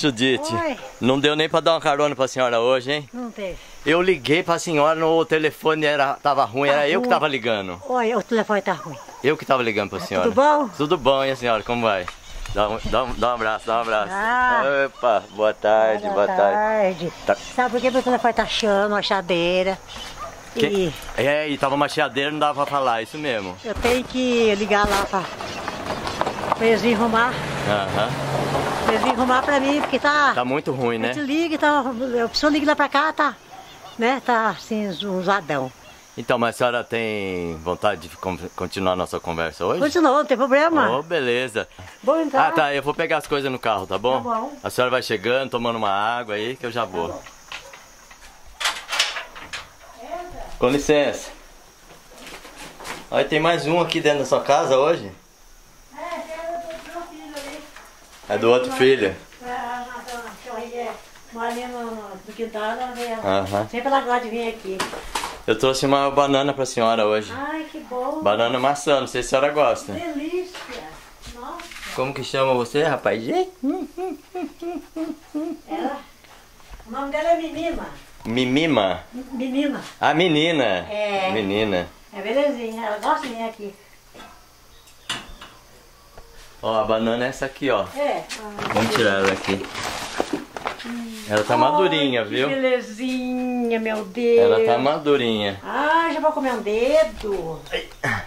Judite. Oi. Não deu nem pra dar uma carona pra senhora hoje, hein? Não teve. Eu liguei pra senhora, no telefone era, tava ruim, Tá era eu que ruim. tava ligando. Olha, o telefone tá ruim. Eu que tava ligando pra senhora. tudo bom? Tudo bom, e a senhora, como vai? Dá um, dá um, dá um abraço, dá um abraço. Ah. Opa, boa tarde, boa, tarde. Tá- Sabe por que meu telefone tá achando uma chadeira? Que- E É, e tava uma chiadeira, não dava pra falar, isso mesmo. eu tenho que ligar lá pra, pra eles arrumar. Aham. Pra eles virem arrumar pra mim, porque tá. Tá muito ruim, né? liga, tá. A pessoa liga lá pra cá, tá. Né? Tá assim, zoadão. Então, mas a senhora tem vontade de con- continuar a nossa conversa hoje? Continua, não tem problema. Oh, beleza. Vou entrar. Ah, tá, eu vou pegar as coisas no carro, tá bom? Tá bom. A senhora vai chegando, tomando uma água aí, que eu já vou. bom. Com licença. Olha, tem mais um aqui dentro da sua casa hoje? É do outro filho? Mora ali no, quintal, ela. Aham. Sempre ela gosta de vir aqui. Eu trouxe uma banana pra senhora hoje. Ai, que bom. Banana maçã, não sei se a senhora gosta. Delícia. Nossa. Como que chama você, rapaz? Ela. O nome dela é Menina. Mimima. Menina. A menina. É. Menina. É belezinha. Ela gosta de vir aqui. Ó, a banana é essa aqui, ó. É. Vamos tirar ela aqui. Ela tá madurinha, viu? Que belezinha, meu Deus. Ela tá madurinha. Ah, já vou comer um dedo.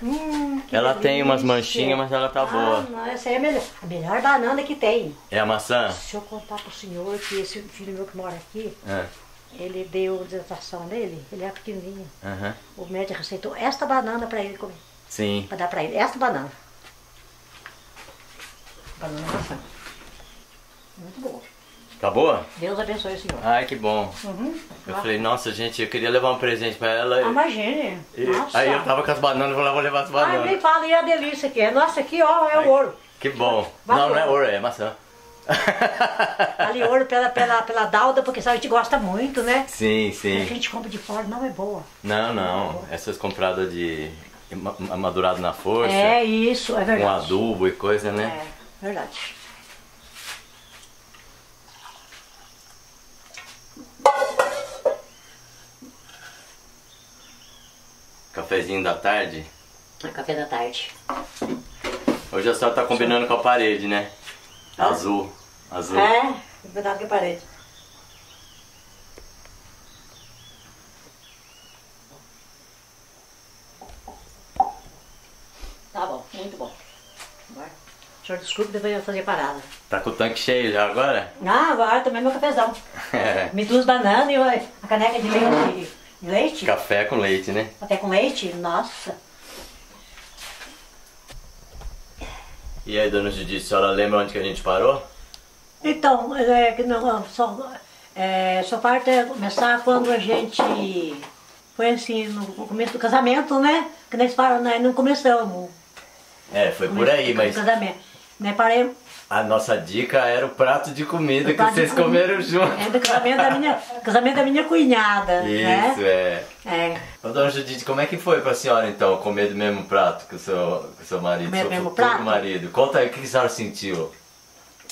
Hum, Ela tem umas delícia. manchinhas, mas ela tá Ah, boa. não, essa aí é a melhor, a melhor banana que tem. É a maçã? Se eu contar pro senhor que esse filho meu que mora aqui, É. ele deu desertação dele, ele é pequenininho. Aham. O médico receitou esta banana pra ele comer. Sim. Pra dar pra ele. Esta banana. Banana maçã. Muito boa. Tá boa? Deus abençoe o senhor. Ai, que bom. Uhum. Eu falei, nossa, gente, eu queria levar um presente pra ela. Ah, imagine. e- Nossa. aí eu tava com as bananas, eu falei, vou levar as Ai, nem bananas. fala, e a delícia que é. Nossa, aqui ó, é Ai. o ouro. Que bom. Valeu. Não, não é ouro, é maçã. Ali ouro pela, pela, pela dalda, porque sabe, a gente gosta muito, né? sim, A sim. gente compra de fora, não é boa. Não, não. Essas compradas de ma- amadurado na força, É isso, é com verdade. adubo e coisa, né? É, verdade. Cafezinho da tarde. É café da tarde. Hoje a senhora tá combinando com a parede, né? Azul. Azul. É, cuidado com a parede. Tá bom, muito bom. Senhor desculpe, depois eu vou fazer parada. Tá com o tanque cheio já agora? Ah, agora tomei meu cafezão. É. Me duas bananas e a caneca de leite. De leite? Café com leite, né? Até com leite? Nossa. E aí, dona Judite, a senhora lembra onde que a gente parou? Então, é, que não, só, é, só parte é começar quando a gente foi assim, no começo do casamento, né? Que nós falam, né? não começamos. É, foi por aí, mas casamento. Né, a nossa dica era o prato de comida O que vocês comida. comeram junto. é do casamento da minha, casamento da minha cunhada, Isso, né? é. É. Ô, dona Judite, como é que foi pra senhora, então, comer do mesmo prato que o seu, que o seu marido, Comer seu do mesmo prato? marido? Conta aí o que a senhora sentiu.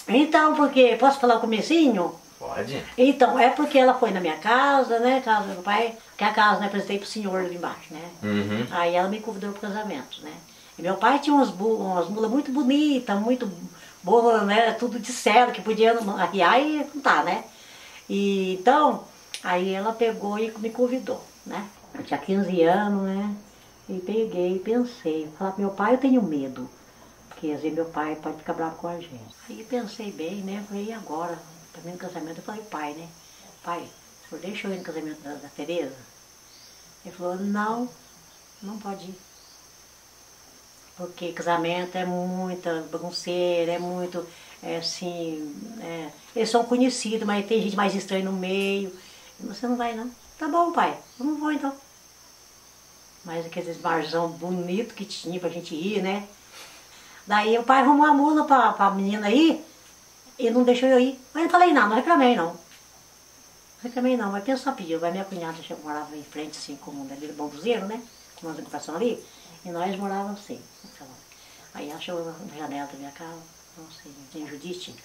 Então, porque, posso falar o comecinho? Pode? Então, é porque ela foi na minha casa, né? Casa do meu pai, que é a casa, né? Apresentei pro senhor ali embaixo, né? Uhum. Aí ela me convidou pro casamento, né? E meu pai tinha umas, umas mulas muito bonitas, muito boas, né? Tudo de cero, que podia arriar e contar, né? E então, aí ela pegou e me convidou, né? Eu tinha 15 anos, né? E peguei e pensei, falar meu pai, eu tenho medo. Porque às vezes meu pai pode ficar bravo com a gente. Aí pensei bem, né? Falei, e agora? Pra mim no casamento, eu falei, pai, né? Pai, o senhor deixa eu ir no casamento da, da Tereza? Ele falou, não, não pode ir. Porque casamento é muita bagunceira, é muito, é assim, é, eles são conhecidos, mas tem gente mais estranha no meio. Você não vai não. Tá bom, pai, eu não vou então. Mas aqueles barzão bonito que tinha pra gente ir, né? Daí o pai arrumou a mula pra, pra menina ir e não deixou eu ir. Mas eu falei, não, não reclamei não. Reclamei não, mas pensa pediu. Vai minha cunhada chegou, morava em frente assim, como ali do Bom né? Com uma ocupação ali. E nós morávamos assim. então. Aí ela chegou na janela da minha casa, não sei, tem Judite.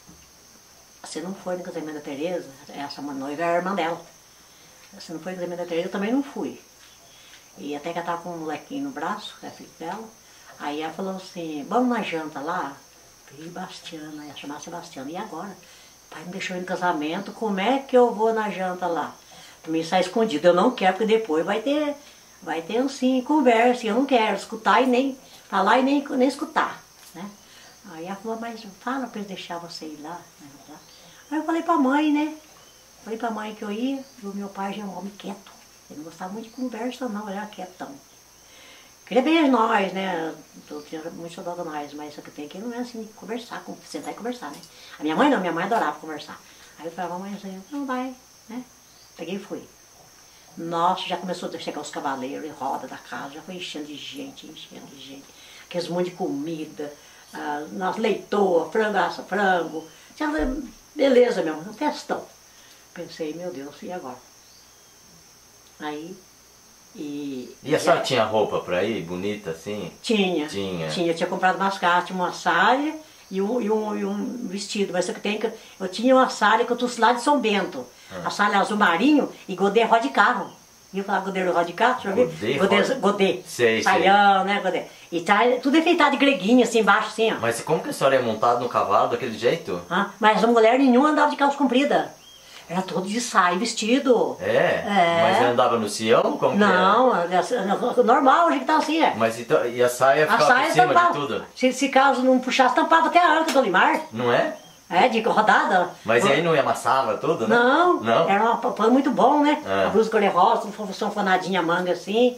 você não foi no casamento da Tereza? Essa noiva era a irmã dela. Você não foi no casamento da Tereza? Eu também não fui. E até que ela tava com um molequinho no braço, que é filho dela. Aí ela falou assim, vamos na janta lá? E Bastiana, ia chamar Sebastiana. E agora? O pai me deixou no casamento, como é que eu vou na janta lá? Também sai escondido. Eu não quero, porque depois vai ter, vai ter assim, conversa. E eu não quero escutar e nem falar e nem, nem escutar. Né? Aí ela falou, mas fala para eles deixar você ir lá. né. Aí eu falei pra mãe, né? Falei pra mãe que eu ia, e o meu pai já é um homem quieto. Ele não gostava muito de conversa não, ele era quietão. Queria bem nós, né? Eu tinha muito saudade de nós, mas só que tem que não é assim, conversar, sentar e conversar, né? A minha mãe não, minha mãe adorava conversar. Aí eu falava, mãe, assim, não vai, né? Peguei e fui. Nossa, já começou a chegar os cavaleiros em roda da casa, já foi enchendo de gente, enchendo de gente. Aqueles monte de comida, ah, nossa, leitoa, frango, assa- frango. Já foi beleza mesmo, um testão. Pensei, meu Deus, e agora? Aí, e... E a senhora tinha roupa pra ir, bonita assim? Tinha. Tinha. Tinha, eu tinha comprado umas calças, uma saia e um, e um, e um vestido. Mas tem que. Eu tinha uma saia que eu trouxe lá de São Bento. Ah. A saia azul marinho e godê roda de carro. Viu falar godê roda de carro? Eu ver. Godê Godê, godê. Sei, sei. Saião, né, godê. E tá tudo enfeitado de greguinha, assim, embaixo, assim, ó. Mas como que a senhora ia montada no cavalo daquele jeito? Ah, Mas a mulher nenhuma andava de calça comprida. Era todo de saia vestido. É? É. Mas andava no Sião? Como Não, normal, a gente tá assim, é. Mas então, e a saia A ficava por saia cima tampava. de tudo? Se, se caso não puxasse, tampava até a anca do Olimar. Não é? É, de rodada. Mas aí não amassava tudo, né? Não, Não? era um pano muito bom, né? É. A blusa cor-de-rosa, sanfonadinha manga assim.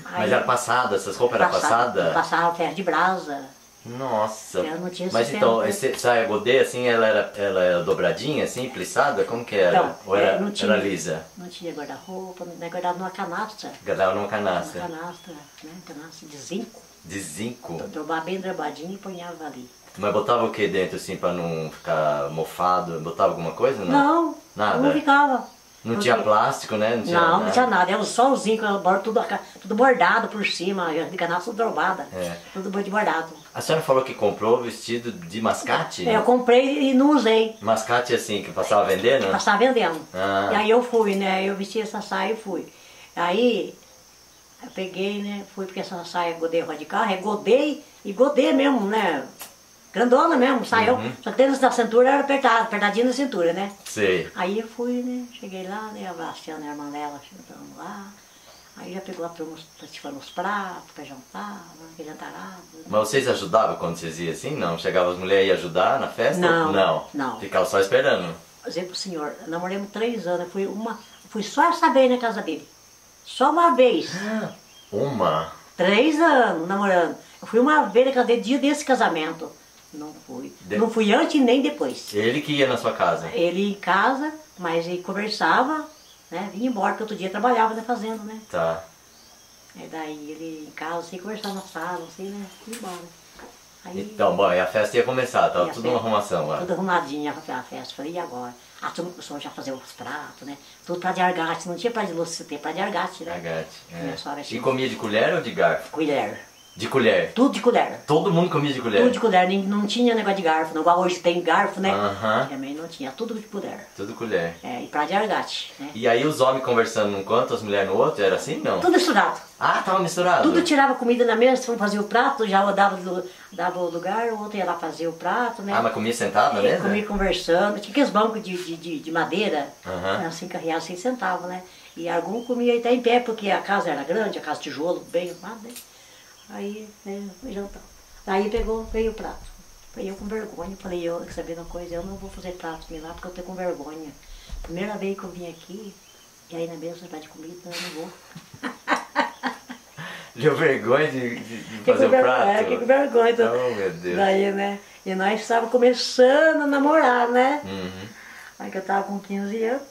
Mas Aí, era passada, essas roupas eram passadas? Passava ferro de brasa. Nossa. Eu não tinha Mas então, né? esse saia godê, assim, ela era, ela era dobradinha, assim, plissada? Como que era? Não, Ou era, é, não tinha. era lisa? Não tinha guarda-roupa, não guardava numa canastra. Guardava numa Uma canastra. canastra, né? Canastra de zinco. De zinco. Dobrar bem dobradinho e punhava ali. Mas botava o que dentro, assim, pra não ficar mofado? Botava alguma coisa? Não. Não, Nada? não ficava. Não Porque- tinha plástico, né? Não tinha Não, nada. não tinha nada. Era só o zinco, tudo, tudo bordado por cima, de canastra dobrada. É. Tudo bordado. A senhora falou que comprou vestido de mascate? Eu comprei e não usei. Mascate assim, que passava vendendo? Passava vendendo. Ah. E aí eu fui, né? Eu vesti essa saia e fui. Aí eu peguei, né? Fui porque essa saia é godê de carro, é godê e godê mesmo, né? Grandona mesmo, saiu. Uhum. Só que dentro da cintura era apertado, apertadinho na cintura, né? Sei. Aí eu fui, né? Cheguei lá, né? Abraçando a irmã dela, chegando lá. Aí já pegou a turma praticando os pratos pra jantar, que jantarado. Mas vocês ajudavam quando vocês iam assim? Não? Chegavam as mulheres e ajudar na festa? Não, Não. não. Ficavam só esperando. dizer pro senhor, namoramos três anos, fui uma, fui só essa vez na casa dele. Só uma vez. Uma. Três anos namorando. Eu fui uma vez na casa dele, dia desse casamento. Não fui. De- Não fui antes nem depois. Ele que ia na sua casa. Ele em casa, mas ele conversava, né? Vinha embora, que outro dia trabalhava na fazenda, né? Tá. E daí ele em casa, assim, conversava na sala, assim, né? Ia embora. Aí, Então, bom, e a festa ia começar, tava Ia tudo uma arrumação lá. Tudo arrumadinha a festa. Falei, e agora? A turma começou já a fazer os pratos, né? Tudo pra de argate, não tinha pra de louça, tinha pra de argate, né? Minha É. E comia de colher ou de garfo? Colher. De colher. Tudo de colher. Todo mundo comia de colher. Tudo de colher, nem- não tinha negócio de garfo, não. Igual hoje tem garfo, né? Também não tinha, tudo de colher. Tudo colher. É, e pra de argate, né? E aí os homens conversando num canto, as mulheres no outro, era assim? Não? Tudo misturado. Ah, tava misturado. Tudo tirava comida na mesa, um fazia o prato, já dava, dava o lugar, o outro ia lá fazer o prato, né? Ah, mas comia sentado na Aí mesa? comia conversando, tinha aqueles bancos de, de, de, de madeira, assim, carreados, assim, sentavam, né? E algum comia até em pé, porque a casa era grande, a casa de tijolo, bem arrumada, né? Aí, né, foi jantar. Aí pegou, veio o prato. Aí eu com vergonha, falei, eu, de uma coisa, eu não vou fazer prato comigo lá, porque eu tô com vergonha. Primeira vez que eu vim aqui, e aí na mesa vai de comida, eu não vou. Deu vergonha de, de- fazer o prato? É, com vergonha. então. Oh, meu Deus. Daí, né? E nós estávamos começando a namorar, né? Uhum. Aí que eu tava com 15 anos,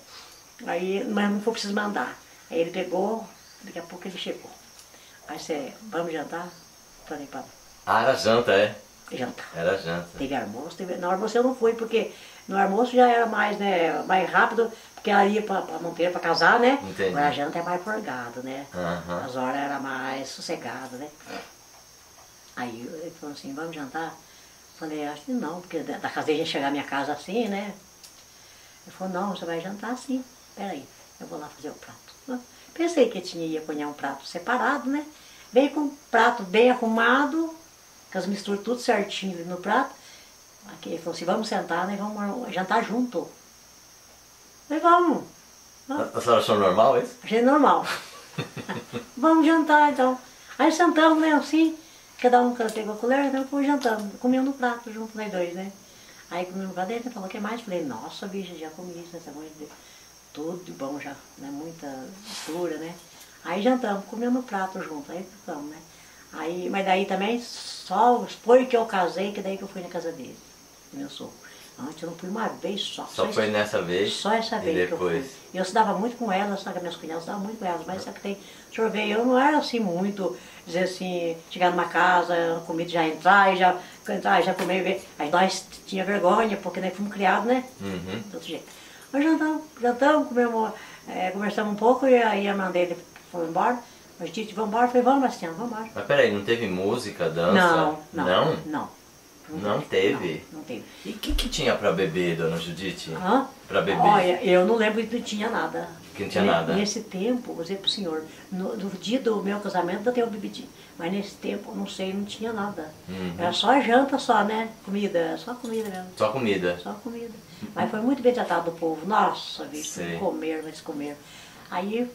aí, mas não foi preciso mandar. Aí ele pegou, daqui a pouco ele chegou. Aí você, vamos jantar? Falei, vamos, Ah, era janta, é? jantar. Era janta. Teve almoço, teve... no almoço eu não fui, porque no almoço já era mais, né, mais rápido, porque ela ia pra, pra Monteiro pra casar, né? Entendi. Agora a janta é mais forgado, né? Aham. As horas era mais sossegado, né? Aí ele falou assim, vamos jantar? Falei, acho que não, porque da da casa dele chegar à minha casa assim, né? Ele falou, não, você vai jantar sim. Peraí, eu vou lá fazer o prato. Pensei que tinha ia pôr um prato separado, né? Veio com um prato bem arrumado, com as misturas tudo certinho no prato. Aqui ele falou assim, vamos sentar, né? Vamos jantar junto. Falei, vamos. A senhora achou normal isso? Achei normal. vamos jantar então. Aí sentamos, né, assim, cada um pegou a colher, então fomos jantando, comendo no prato junto, nós dois, né? Aí comemos no prato, ele falou, o que mais? Falei, nossa, bicha, já comi isso, essa coisa, tudo de bom já, né, muita mistura, né? Aí jantamos, comemos prato junto, aí ficamos, né? Aí, mas daí também, só depois que eu casei, que daí que eu fui na casa dele, meu sogro. Antes eu não fui uma vez só. Só, só foi nessa vez? Só essa vez depois? que eu fui. Eu estudava muito com elas, só que minhas cunhadas estudavam muito com elas, mas só que tem, o senhor vê, eu não era assim muito, dizer assim, chegar numa casa, comida já entrar e já entrar, já comer, ver. Aí nós tinha vergonha, porque nós fomos criados, né? Uhum. De outro jeito. Mas jantamos, jantamos, comemos, é, conversamos um pouco e aí a mãe dele foi embora. Mas disse, vamos embora, falei, vamos, Bastião, vamos embora. Mas peraí, não teve música, dança? Não, não. Não? Não. Não, teve? Não, não teve. E o que, que tinha pra beber, dona Judite? Hã? Pra beber? Olha, eu não lembro que não tinha nada. Que não tinha nada? Nesse tempo, vou dizer pro senhor, no, no dia do meu casamento eu tenho bebidinho. Mas nesse tempo, não sei, não tinha nada. Uhum. Era só janta só, né? Comida, só comida mesmo. Só comida? Só comida. Mas foi muito bem tratado o povo. Nossa, bicho, comer, mas comer. Aí,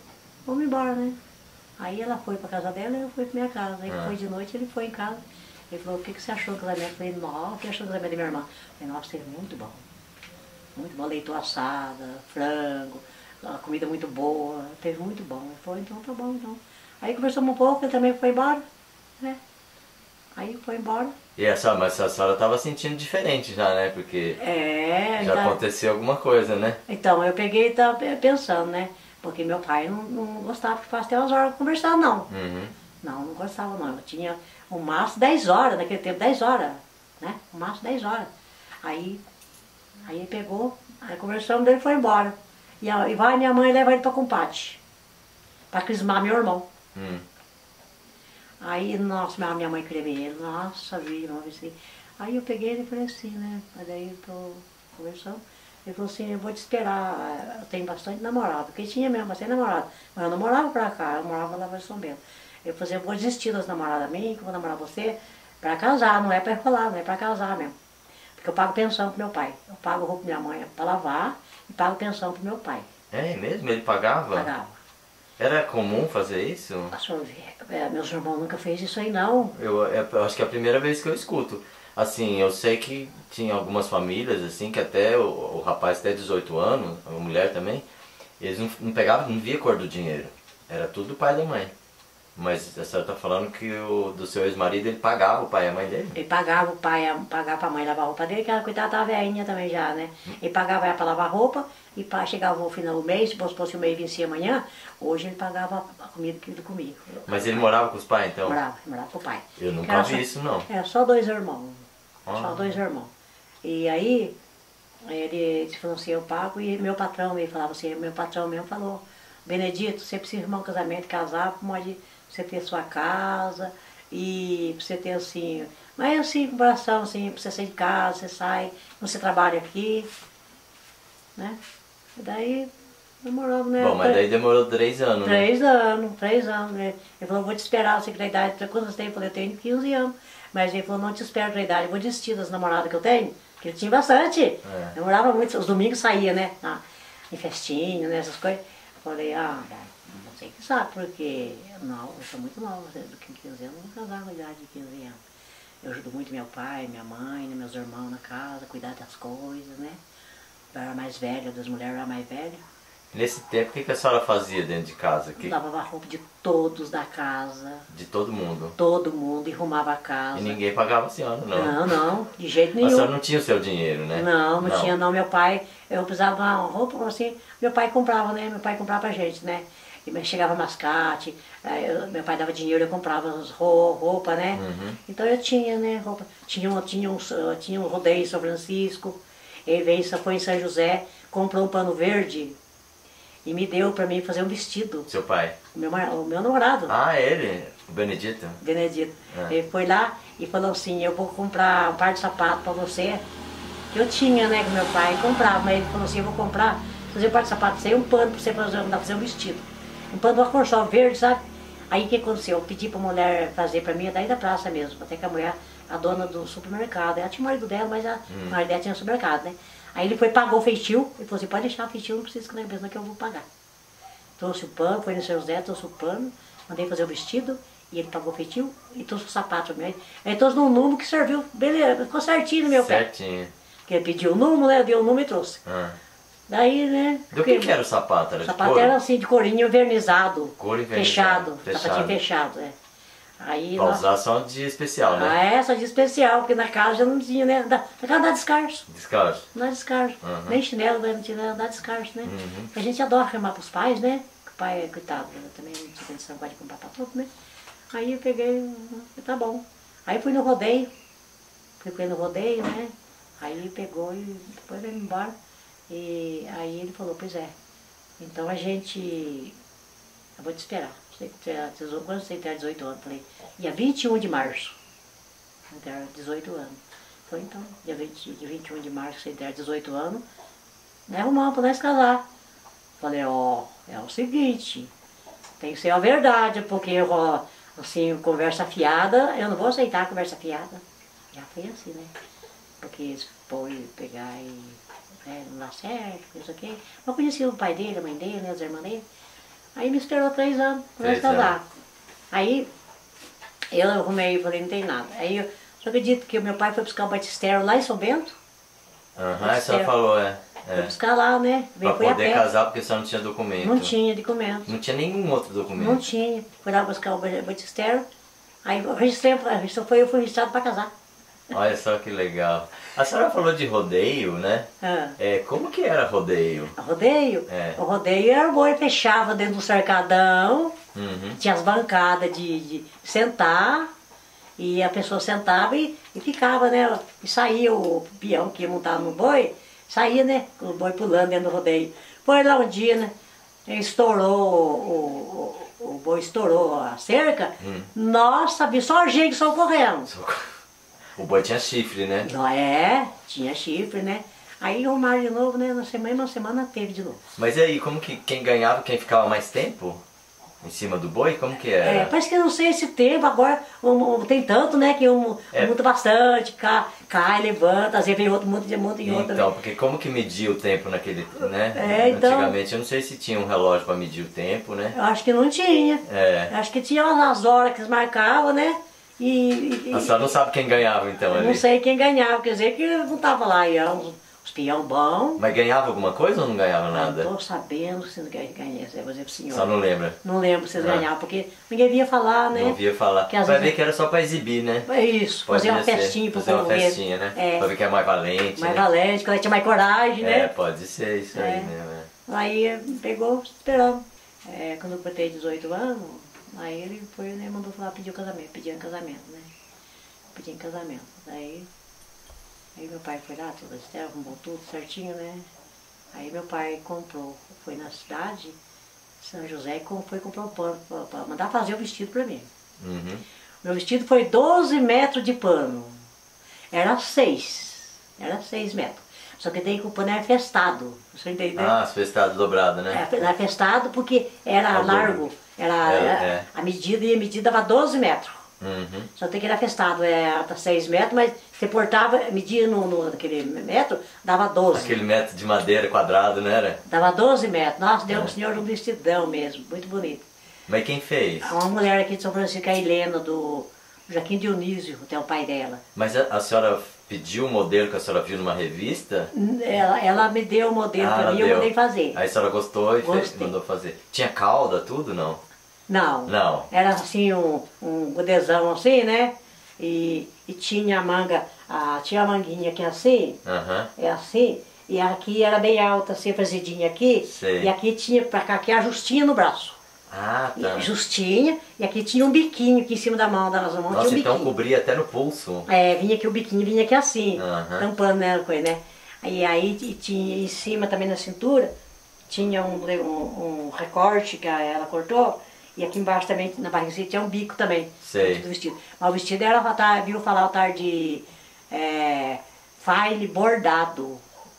vamos embora, né? Aí ela foi pra casa dela e eu fui pra minha casa. Aí ah. foi de noite, ele foi em casa. Ele falou, o que, que você achou do casamento? Eu falei, nossa, o que achou do casamento da minha irmã? Eu falei, nossa, teve muito bom. Muito bom, leite assada, frango, comida muito boa, teve muito bom. Ele falou, então tá bom, então. Aí conversamos um pouco, ele também foi embora, né? Aí foi embora. E essa, mas a senhora estava sentindo diferente já, né? Porque é, já aconteceu alguma coisa, né? Então, eu peguei e estava pensando, né? Porque meu pai não, não gostava que até umas horas conversar, não. Uhum. Não, não gostava não. Eu tinha o máximo 10 horas, naquele tempo 10 horas, né? O máximo 10 horas. Aí, aí ele pegou, aí conversamos dele foi embora. E, a, e vai minha mãe leva ele para combate, para crismar meu irmão. Hum. Aí, nossa, minha mãe queria ver ele, nossa, vi, vamos ver assim. Aí eu peguei ele e falei assim, né? Mas daí eu tô conversando. Ele falou assim, eu vou te esperar, eu tenho bastante namorado, porque tinha mesmo bastante namorado. Mas eu não morava pra cá, eu morava lá em São Bento. Eu falei, assim, eu vou desistir das namoradas minhas, que eu vou namorar você para casar, não é para enrolar, não é para casar mesmo. Porque eu pago pensão pro meu pai. Eu pago roupa pra minha mãe para lavar e pago pensão pro meu pai. É mesmo? Ele pagava? Pagava. Era comum fazer isso? Senhora é, meus irmãos nunca fez isso aí não. Eu, é, eu, acho que é a primeira vez que eu escuto. Assim, eu sei que tinha algumas famílias assim que até o, o rapaz até 18 anos, a mulher também, eles não, não pegavam, não via cor do dinheiro. Era tudo do pai e da mãe. Mas a senhora está falando que o do seu ex-marido ele pagava o pai e a mãe dele? Ele pagava o pai, pagava a mãe lavar a roupa dele, que ela cuidava da velhinha também já, né? Ele pagava ela para lavar roupa e para chegava o final do mês, se fosse o mês vencia amanhã, hoje ele pagava a comida que ele comia. Mas ele morava com os pais então? Morava, morava com o pai. Eu nunca vi só, isso não. Era só dois irmãos. Ah. Só dois irmãos. E aí ele falou assim, eu pago, e meu patrão me falava assim, meu patrão mesmo falou, Benedito, você precisa arrumar um casamento, casar, pode você ter sua casa e você ter assim, mas assim, comparação assim, pra você sair de casa, você sai, você trabalha aqui, né? E daí demorou, né? Bom, mas daí demorou três anos, né? Três né? anos, três anos, né? Ele falou, vou te esperar, você tem idade, quantos tem? Eu falei, eu tenho 15 anos. Mas ele falou, não te espero da idade, vou desistir das namoradas que eu tenho, que ele tinha bastante. É. Namorava muito, os domingos saía, né? Ah, em festinha, né? Essas coisas. Falei, ah, sei que sabe, porque não, eu sou muito nova, do que 15 anos, eu não casava na idade de 15 anos. Eu ajudo muito meu pai, minha mãe, né, meus irmãos na casa, cuidar das coisas, né? Eu era mais velha, das mulheres era mais velha. Nesse tempo, o que, que a senhora fazia dentro de casa? Que... Lavava roupa de todos da casa. De todo mundo? Todo mundo, e arrumava a casa. E ninguém pagava a senhora, não? Não, não, de jeito nenhum. A senhora não tinha o seu dinheiro, né? Não, não, não. tinha não. Meu pai, eu precisava de uma roupa assim, meu pai comprava, né? Meu pai comprava pra gente, né? E chegava mascate, eu, meu pai dava dinheiro, eu comprava roupa, né? Uhum. Então eu tinha, né, roupa. Tinha, um, tinha, um, tinha um rodeio em São Francisco, ele veio, foi em São José, comprou um pano verde e me deu para mim fazer um vestido. Seu pai? O meu, o meu namorado. Ah, ele? O Benedito? Benedito. É. Ele foi lá e falou assim, eu vou comprar um par de sapato para você Eu tinha, né, com meu pai, comprava, mas ele falou assim, eu vou comprar, fazer um par de sapato, sem um pano pra você fazer, fazer um vestido. Um pano de só, verde, sabe? Aí o que aconteceu? Eu pedi pra mulher fazer pra mim, daí da praça mesmo, até que a mulher, a dona do supermercado, ela tinha o marido dela, mas a Hum. o marido dela tinha supermercado, né? Aí ele foi, pagou o feitio, e falou assim, pode deixar o feitio, não precisa escrever mesmo que eu vou pagar. Trouxe o pano, foi no seu Zé, trouxe o pano, mandei fazer o vestido, e ele pagou o feitio, e trouxe o sapato mim. Aí trouxe num número que serviu, beleza, ficou certinho no meu pé. Certinho. Porque ele pediu o número, né? Deu o número e trouxe. Ah. Daí, né? Do que, que era o sapato? Era O de sapato era assim, de corinho envernizado. Couro Fechado. fechado. Sapatinho fechado, é. Aí Pra nós- usar só um dia especial, né? Ah, é, só de especial, porque na casa já não tinha, né? Na na casa dá descalço. Descalço. Não dá descalço. Uhum. Nem chinelo, né? não tinha dá descalço, né? A gente adora arrumar pros pais, né? Que o pai, coitado, né? também não tinha condição de comprar pra tudo, né? Aí eu peguei, tá bom. Aí fui no rodeio, fui com ele no rodeio, né? Aí ele pegou e depois veio embora. E aí ele falou, pois é. Então a gente. Eu vou te esperar. Você terá 18 Quando você terá 18 anos? Falei, dia 21 de março. Eu terá 18 anos. Foi então, dia, 20, dia 21 de março, você terá 18 anos, né, arrumamos pra nós casar. Falei, ó, é o seguinte, tem que ser a verdade, porque ó, assim, conversa fiada, eu não vou aceitar a conversa fiada. Já foi assim, né? Porque eles foi pegar e né, não dá certo, isso aqui. Eu conheci o pai dele, a mãe dele, as irmãs dele. Aí me esperou três anos pra nós casar. Aí eu arrumei e falei, não tem nada. Aí eu só acredito que o meu pai foi buscar o batistério lá em São Bento. Aham, senhora Certo. falou, é. Foi é. buscar lá, né? Pra Veio foi a poder casar porque só não tinha documento. Não tinha documento. Não tinha nenhum outro documento. Não tinha. Fui lá buscar o batistério. Aí eu registrei, foi eu fui registrado para casar. Olha só que legal. A senhora falou de rodeio, né? Ah. É, como que era rodeio? Rodeio? É. O rodeio era o boi fechava dentro do cercadão, Uhum. tinha as bancadas de, de sentar, e a pessoa sentava e, e ficava, né? E saía o peão que ia montar no boi, saía, né? O boi pulando dentro do rodeio. Foi lá um dia, né? Estourou, o, o, o boi estourou a cerca. Hum. Nossa, vi só gente só correndo. O boi tinha chifre, né? Não é, tinha chifre, né? Aí arrumaram de novo, né? Na semana, uma semana teve de novo. Mas e aí, como que quem ganhava, quem ficava mais tempo em cima do boi? Como que É, era? parece que eu não sei esse tempo, agora um, um, tem tanto, né, que um, É. monta bastante, cai, cai, levanta, às vezes vem outro, monta, monta em outro. Então, porque como que media o tempo naquele, né? É, então- Antigamente eu não sei se tinha um relógio para medir o tempo, né? Eu acho que não tinha. É. Eu Acho que tinha as horas que eles marcavam, né? E, e- A senhora não sabe quem ganhava então ali. não sei quem ganhava, quer dizer que não tava lá, e eram os, os peão bons. Mas ganhava alguma coisa ou não ganhava Não nada? tô sabendo se ganhei, eu vou dizer pro senhor. Só não lembra. Não lembro se eles Ah. ganhavam, porque ninguém via falar, né? Não ouvia falar. Que Vai vezes- ver que era só para exibir, né? É isso, fazer uma ser. festinha pro Fazer uma ver. festinha, né? É. Pra ver que é mais valente, Mais né? valente, quando tinha mais coragem, É, né? pode ser isso É. aí mesmo. é. Aí pegou, esperando. É, quando eu botei 18 anos, aí ele foi, né, mandou falar, pediu casamento, pediu em casamento, né? Pediu em casamento. Daí, aí meu pai foi lá, tudo estéreo, arrumou tudo certinho, né? Aí meu pai comprou, foi na cidade, São José, e foi comprar um pano pra mandar fazer o vestido pra mim. Uhum. Meu vestido foi 12 metros de pano. Era 6. Era 6 metros. Só que daí que o pano era festado. Você entendeu? Ah, as festadas dobradas, né? É, Era festado porque era largo. Era, É, era- é. A medida e a medida dava 12 metros. Uhum. Só tem que era festado, era 6 metros, mas você portava, media no, no, naquele metro, dava 12. Aquele metro de madeira quadrado, não era? Dava 12 metros. Nossa, deu É. um senhor um vestidão mesmo, muito bonito. Mas quem fez? Uma mulher aqui de São Francisco, a Helena, do Joaquim Dionísio, até o pai dela. Mas a, a senhora pediu o modelo que a senhora viu numa revista? Ela, ela me deu o modelo Ah, pra ela mim, eu deu. mandei fazer. Aí a senhora gostou e fez, mandou fazer. Tinha cauda, tudo, não? Não. Não. Era assim, um, um godezão assim, né? E, e tinha a manga, a, tinha a manguinha aqui assim, é assim, e aqui era bem alta, assim, fazidinha aqui, Sei. e aqui tinha pra cá, aqui a justinha no braço. Ah, tá. Justinha, e aqui tinha um biquinho aqui em cima da mão, das mãos Nossa, tinha um então biquinho. cobria até no pulso. É, vinha aqui o biquinho, vinha aqui assim, Aham. tampando né, coisa, né? E aí e tinha em cima também na cintura, tinha um, um, um recorte que ela cortou, e aqui embaixo também, na barriga, tinha um bico também Sei. do vestido. Mas o vestido era, tá, viu falar o tar de é, File bordado.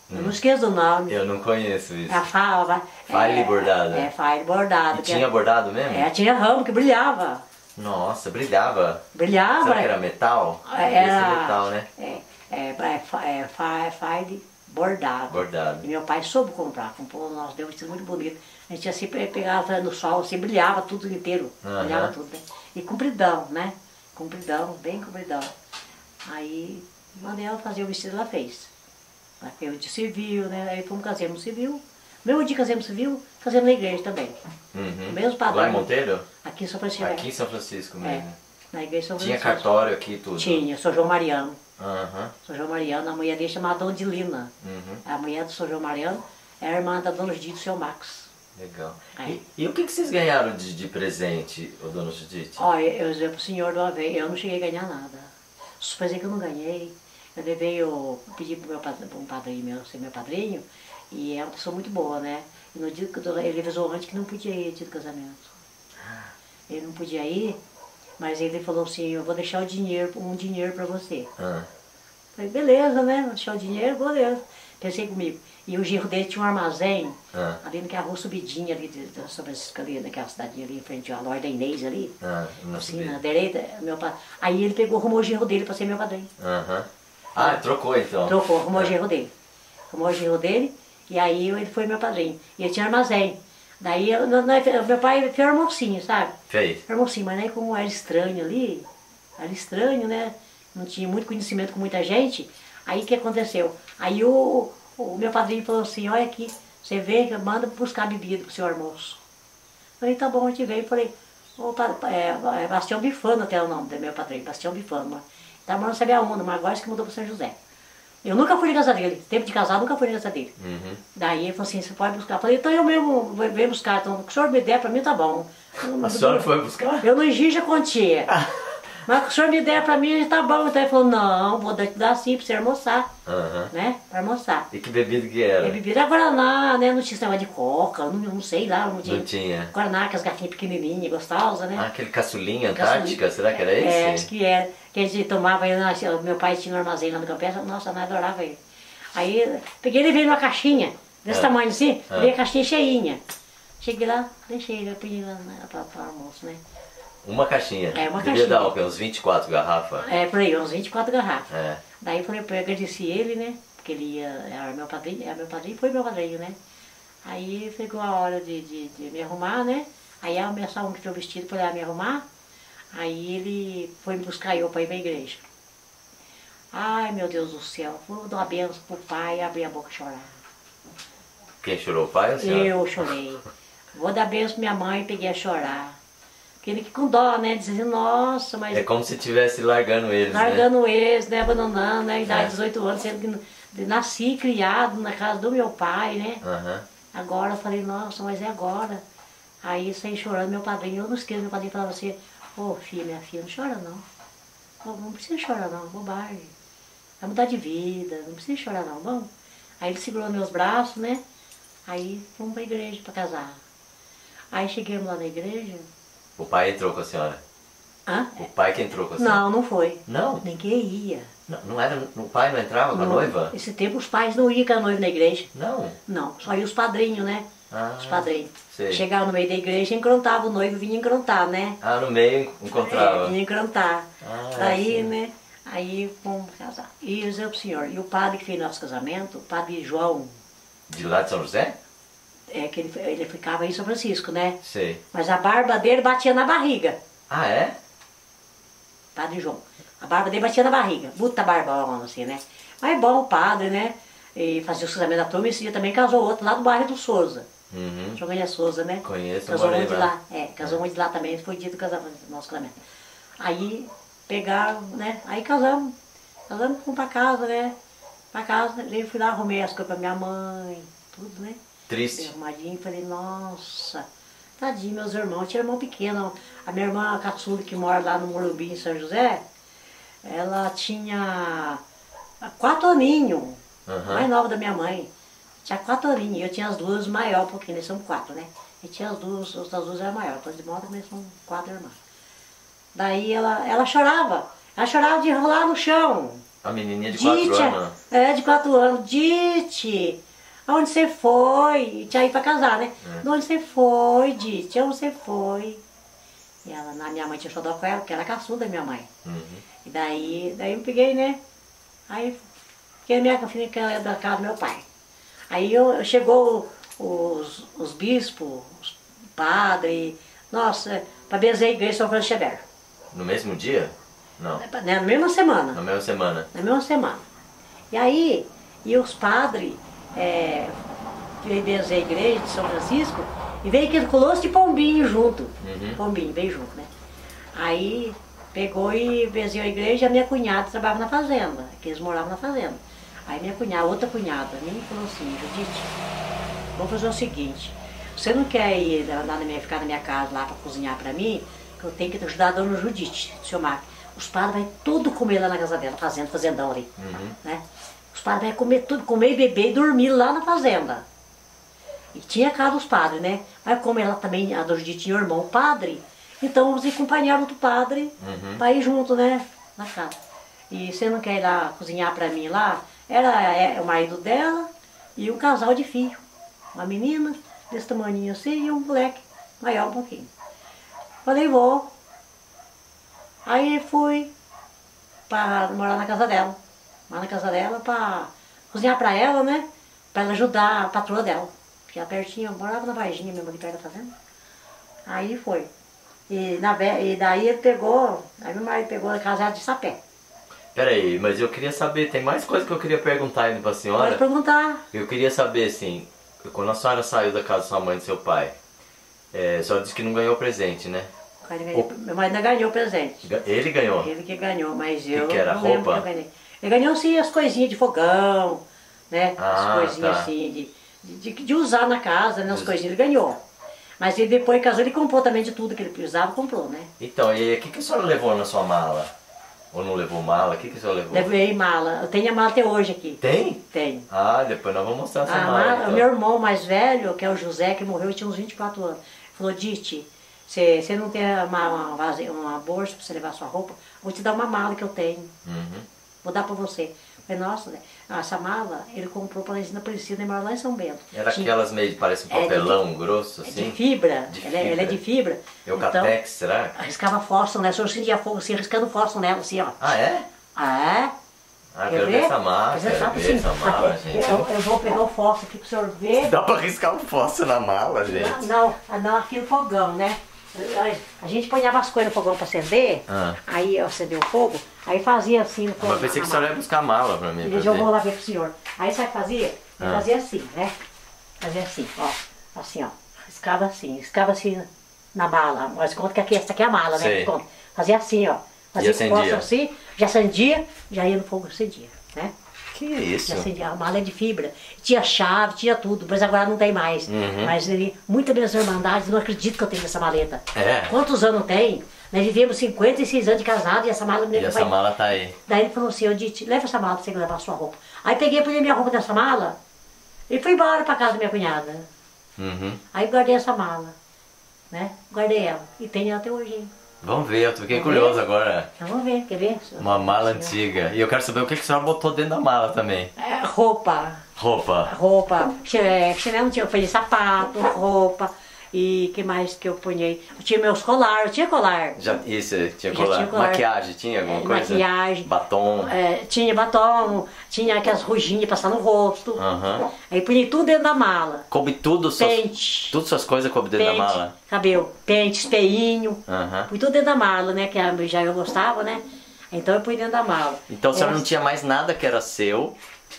Eu não esqueço o nome. Eu não conheço isso. A fala. File é, bordado. É, file bordado. E tinha é- bordado mesmo? É, tinha ramo que brilhava. Nossa, brilhava. Brilhava. Será que era metal? É, Era, metal, né? É, é, é, é, file bordado. Bordado. E meu pai soube comprar, comprou, nós deu um vestido muito bonito. A gente assim pe- pegava no sol, assim, brilhava tudo inteiro. Aham. Brilhava tudo, né? E compridão, né? Compridão, bem compridão. Aí mandei ela fazer o vestido, ela fez. Ela fez de civil, né? Aí fomos no civil. Mesmo dia no civil, fazemos na igreja também. Uhum. Mesmo padrão. Lá em Monteiro? Aqui em São Francisco. Aqui em São Francisco é, mesmo. na igreja São Tinha Francisco. cartório aqui e tudo? Tinha, São João Mariano. Aham. São João Mariano, a mulher dele chamada Dona Dilina. Uhum. A mulher do São João Mariano é a irmã da Dona Judite do seu Max. Legal. É. E, e o que, que vocês ganharam de, de presente, ô dona Judite? Olha, eu dizia pro senhor de uma vez, eu não cheguei a ganhar nada. Supõe que eu não ganhei. Eu levei, eu pedi pro meu padrinho, um padrinho meu ser meu padrinho, e é uma pessoa muito boa, né? E no dia que eu- ele avisou antes que não podia ir dia do casamento. Ele não podia ir, mas ele falou assim, eu vou deixar o dinheiro, um dinheiro pra você. Ah, Falei, beleza, né? Vou deixar o dinheiro, beleza. Pensei comigo. E o genro dele tinha um armazém ah, ali naquela rua subidinha ali de, de São Francisco ali, naquela cidadinha ali, em frente à loja da Inês ali. não Assim, sabia. na direita, meu pai. Aí ele pegou, arrumou o genro dele pra ser meu padrinho. Ah, trocou então. Trocou, arrumou o É. genro dele. Arrumou o genro dele, e aí ele foi meu padrinho. E ele tinha armazém. Daí eu- nós- nós- meu pai fez almocinho, sabe? Fez. Almocinho, mas aí como era estranho ali, era estranho, né? Não tinha muito conhecimento com muita gente. Aí o que aconteceu? Aí o, o meu padrinho falou assim, olha aqui, você vem, manda buscar bebida pro seu almoço. Falei, tá bom, a gente veio, falei, pa- é, é Bastião Bifano até o nome do meu padrinho, Bastião Bifano. Tá morando sabe aonde, mas agora isso que mudou para São José. Eu nunca fui na casa dele, tempo de casado, nunca fui na casa dele. Uhum. Daí ele falou assim, você pode buscar. Eu falei, então eu mesmo venho buscar, então o que o senhor me der pra mim tá bom. A senhora foi buscar? Eu não exijo a quantia. Mas o senhor me der pra mim tá bom. Então ele falou, não, vou dar- te dar sim pra você almoçar, Aham. né? Pra almoçar. E que bebida que era? É bebida Guaraná, né? Não tinha esse negócio de coca, não, não sei lá, não tinha. Não tinha. Guaraná, aquelas garrafinhas pequenininhas, gostosas, né? Ah, aquele caçulinha antártica, será que era É, esse? acho que era. Que a gente tomava, eu, meu pai tinha um armazém lá no Campestre, nossa, nós adorava ele. Aí, peguei ele veio numa caixinha, desse É. tamanho assim, É. veio a caixinha cheinha. Cheguei lá, deixei ele, eu pedi lá pra, pra almoço, né? Uma caixinha. É, uma Devia caixinha. dar o quê? uns 24 garrafas. É, por aí, uns 24 garrafas. É. Daí eu falei, eu agradeci ele, né? Porque ele ia, era meu padrinho, era meu padrinho, foi meu padrinho, né? Aí chegou a hora de, de, de me arrumar, né? Aí a minha um que tinha o vestido lá me arrumar. Aí ele foi me buscar eu para ir pra igreja. Ai, meu Deus do céu, vou dar uma benção pro pai e abrir a boca e chorar. Quem chorou, o pai ou a senhora? Eu chorei. Vou dar benção pra minha mãe e peguei a chorar. Porque ele que com dó, né? Dizendo, nossa, mas É como se estivesse largando eles, né? largando eles, né? Abandonando, né? Idade É. de 18 anos, sendo que nasci criado na casa do meu pai, né? Aham. Agora eu falei, nossa, mas é agora. Aí saí chorando, meu padrinho, eu não esqueço, meu padrinho falava assim, ô filha, minha filha, não chora não. Não, precisa chorar não, bobagem. Vai mudar de vida, não precisa chorar não, vamos. Aí ele segurou meus braços, né? Aí fomos pra igreja pra casar. Aí chegamos lá na igreja. O pai entrou com a senhora. Hã? O pai que entrou com a senhora. Não, não foi. Não? Ninguém ia. Não, não era, o pai não entrava com a noiva? Esse tempo os pais não iam com a noiva na igreja. Não. Não, só iam os padrinhos, né? Ah, Os padrinhos. sei. Chegavam no meio da igreja, encrontava o noivo, vinha encrontar, né? Ah, no meio encontrava. É, vinha encrontar. Ah, Aí, sim. né? Aí fomos casar. E eu disse pro senhor, e o padre que fez nosso casamento, o padre João, De lá de São José? É que ele, ele ficava em São Francisco, né? Sei. Mas a barba dele batia na barriga. Ah, é? Padre João. A barba dele batia na barriga. Puta barbão, assim, né? Mas bom o padre, né? E fazia o casamento da turma e esse dia também casou outro lá do bairro do Souza. Uhum. Jogaria Souza, né? Conheço, Casou um de lá. É, casou um de lá também, foi dia do casamento, nosso casamento. Aí pegaram, né? Aí casamos. Casamos, fomos pra casa, né? Pra casa, eu fui lá, arrumei as coisas pra minha mãe, tudo, né? Triste. arrumadinho, falei, nossa, tadinho, meus irmãos, tinha irmão pequeno. A minha irmã caçula, que mora lá no Morumbi, em São José, ela tinha quatro aninhos, Aham. mais nova da minha mãe. Tinha quatro aninhos, e eu tinha as duas maiores, porque eles são quatro, né? E tinha as duas, as outras duas eram maiores, todas de moto também são quatro irmãs. Daí ela, ela chorava, ela chorava de rolar no chão. A menininha de 4 Dite, anos. é, de 4 anos. Dite, aonde você foi? Tinha ido pra casar, né? É. Onde você foi, Dite? Aonde você foi? E ela, na minha mãe tinha xodó com ela, porque era a caçuda da minha mãe. Uhum. E daí, daí eu peguei, né? Aí fiquei minha filha que era da casa do meu pai. Aí eu, chegou os, os bispos, os padres, nossa, para benzer a igreja São Francisco Xavier. No mesmo dia? Não. Né, Na mesma semana Na mesma semana. na mesma semana. E aí, e os padres, é, veio benzer a igreja de São Francisco, e veio aquele colosso de pombinho junto. Uhum. Pombinho, veio junto, né? Aí pegou e benzeu a igreja, e a minha cunhada trabalhava na fazenda, que eles moravam na fazenda. Aí minha cunhada, outra cunhada, me falou assim, Judite, vamos fazer o seguinte, você não quer ir lá na minha, ficar na minha casa lá para cozinhar para mim, que eu tenho que ajudar a dona Judite, seu Marco. Os padres vão tudo comer lá na casa dela, fazenda, fazendão ali. Uhum. Né? Os padres vão comer tudo, comer e beber e dormir lá na fazenda. E tinha casa dos padres, né? Mas como ela também, a Judite tinha um irmão padre, então eles acompanharam do padre Uhum. para ir junto, né? Na casa. E você não quer ir lá cozinhar para mim lá? Era é, o marido dela e um casal de filho. Uma menina desse tamanho assim e um moleque maior um pouquinho. Falei, vou. Aí fui para morar na casa dela. Lá na casa dela para cozinhar para ela, né? Para ela ajudar a patroa dela. Porque ela pertinho, eu morava na Varginha mesmo ali perto da fazenda. Aí foi. E, na, e daí ele pegou, aí meu marido pegou a casa de sapé. Peraí, mas eu queria saber, tem mais coisa que eu queria perguntar ainda pra senhora. Pode perguntar. Eu queria saber, assim, quando a senhora saiu da casa da sua mãe e do seu pai, é, a senhora disse que não ganhou presente, né? Ganhou- Meu marido ainda ganhou o presente. Ele ganhou. Ele que ganhou, mas eu que era, não lembro roupa? que eu ganhei. Ele ganhou sim as coisinhas de fogão, né? Ah, as coisinhas tá. assim, de, de, de usar na casa, né? As Isso. coisinhas ele ganhou. Mas ele depois casou, ele comprou também de tudo que ele precisava, comprou, né? Então, e o que, que a senhora levou na sua mala? Ou não levou mala? O que, que a senhora levou? Levei mala. Eu tenho a mala até hoje aqui. Tem? Tenho. Ah, depois nós vamos mostrar essa A mala. mala, então. o meu irmão mais velho, que é o José, que morreu, tinha uns 24 anos, falou, Dite, você não tem uma, uma, uma bolsa para você levar sua roupa? Vou te dar uma mala que eu tenho. Uhum. Vou dar para você. Falei, nossa, né? essa mala ele comprou para a Regina Aparecida e mora lá em São Bento. Era Tinha- aquelas meio que parece um É, de- papelão grosso, é assim? de fibra, De ela, é- ela é de fibra. Eucatex, será? Então, arriscava fósforo, né? O senhor acendia fogo assim, arriscando fósforo nela, assim, ó. Ah, é? Ah, é? Ah, quero ver essa mala, Mas é quero ver assim, essa mala, gente. Eu, eu vou pegar o fósforo aqui pro senhor ver. Dá pra riscar um fósforo na mala, gente. Não, não, não, aqui no fogão, né? A gente ponhava as coisas no fogão pra acender, Ah. aí eu acendeu o fogo, aí fazia assim no fogão. Mas pensei que a senhora ia buscar a mala pra mim. Ele jogou ver. lá ver pro senhor. Aí sabe o que fazia? Ah. fazia assim, né? Fazia assim, ó. Assim, ó. Riscava assim, riscava assim na mala. Mas conta que aqui, essa aqui é a mala, né? Fazia assim, ó. Fazia E o acendia? assim, já acendia, já ia no fogo acendia, né? Que isso? Já acendia. A mala é de fibra. Tinha chave, tinha tudo, mas agora não tem mais. Uhum. Mas ele, muitas minhas irmandades, não acredito que eu tenho essa maleta. É. Quantos anos tem? Nós vivemos 56 anos de casado e essa mala me E essa mala tá aí. Daí ele falou assim, eu disse, leva essa mala pra você levar a sua roupa. Aí peguei, pus minha roupa nessa mala e fui embora pra casa da minha cunhada. Uhum. Aí guardei essa mala, né? Guardei ela. E tenho ela até hoje. Vamos ver, eu fiquei Vamos curioso ver? agora. Vamos ver, quer ver? Uma mala antiga. E eu quero saber o que a senhora botou dentro da mala também. É, roupa, Roupa. roupa, chi- chinelo tinha, eu falei sapato, roupa. E que mais que eu punhei? Eu tinha meus colar, eu tinha colar. Já, isso, tinha colar. tinha colar. Maquiagem, tinha alguma É, coisa? maquiagem. Batom. É, tinha batom, tinha aquelas ruginhas passar no rosto. Aham. Aí punhei tudo dentro da mala. Coube tudo, suas, Pente. tudo suas coisas coube dentro pente, da mala? cabelo, pente, espeinho. Aham. Pus tudo dentro da mala, né? Que já eu gostava, né? Então eu pus dentro da mala. Então a senhora é, não tinha mais nada que era seu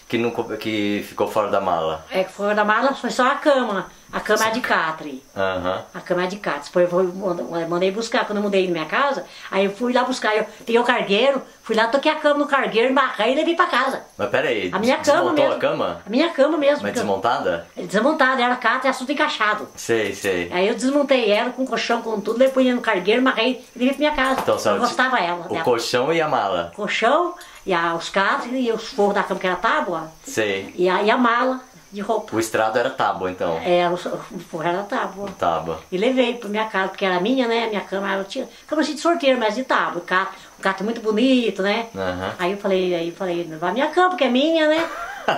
que, não, que ficou fora da mala? É que fora da mala foi só a cama. A cama é de catre. Aham. A cama é de catre. Depois eu mandei buscar, quando eu mudei na minha casa, aí eu fui lá buscar. Eu peguei o cargueiro, fui lá, toquei a cama no cargueiro, marrei e levei pra casa. Mas peraí, A minha cama desmontou mesmo. a cama? A minha cama mesmo. Mas desmontada? é Desmontada, era catre, assunto encaixado. Sei, sei. Aí eu desmontei ela com colchão, com tudo, levei no cargueiro, marrei e levei pra minha casa. Então, eu gostava ela. O dela. colchão e a mala? colchão, e a, os catres, e os forros da cama que era tábua, Sei. e a, e a mala de roupa. O estrado era tábua, então. É, o, forro era tábua. Tábua. E levei pra minha casa, porque era minha, né? Minha cama, ela tinha cama assim de sorteiro, mas de tábua. O gato, o gato muito bonito, né? Aham. Aí eu falei, aí eu falei, levar minha cama, porque é minha, né?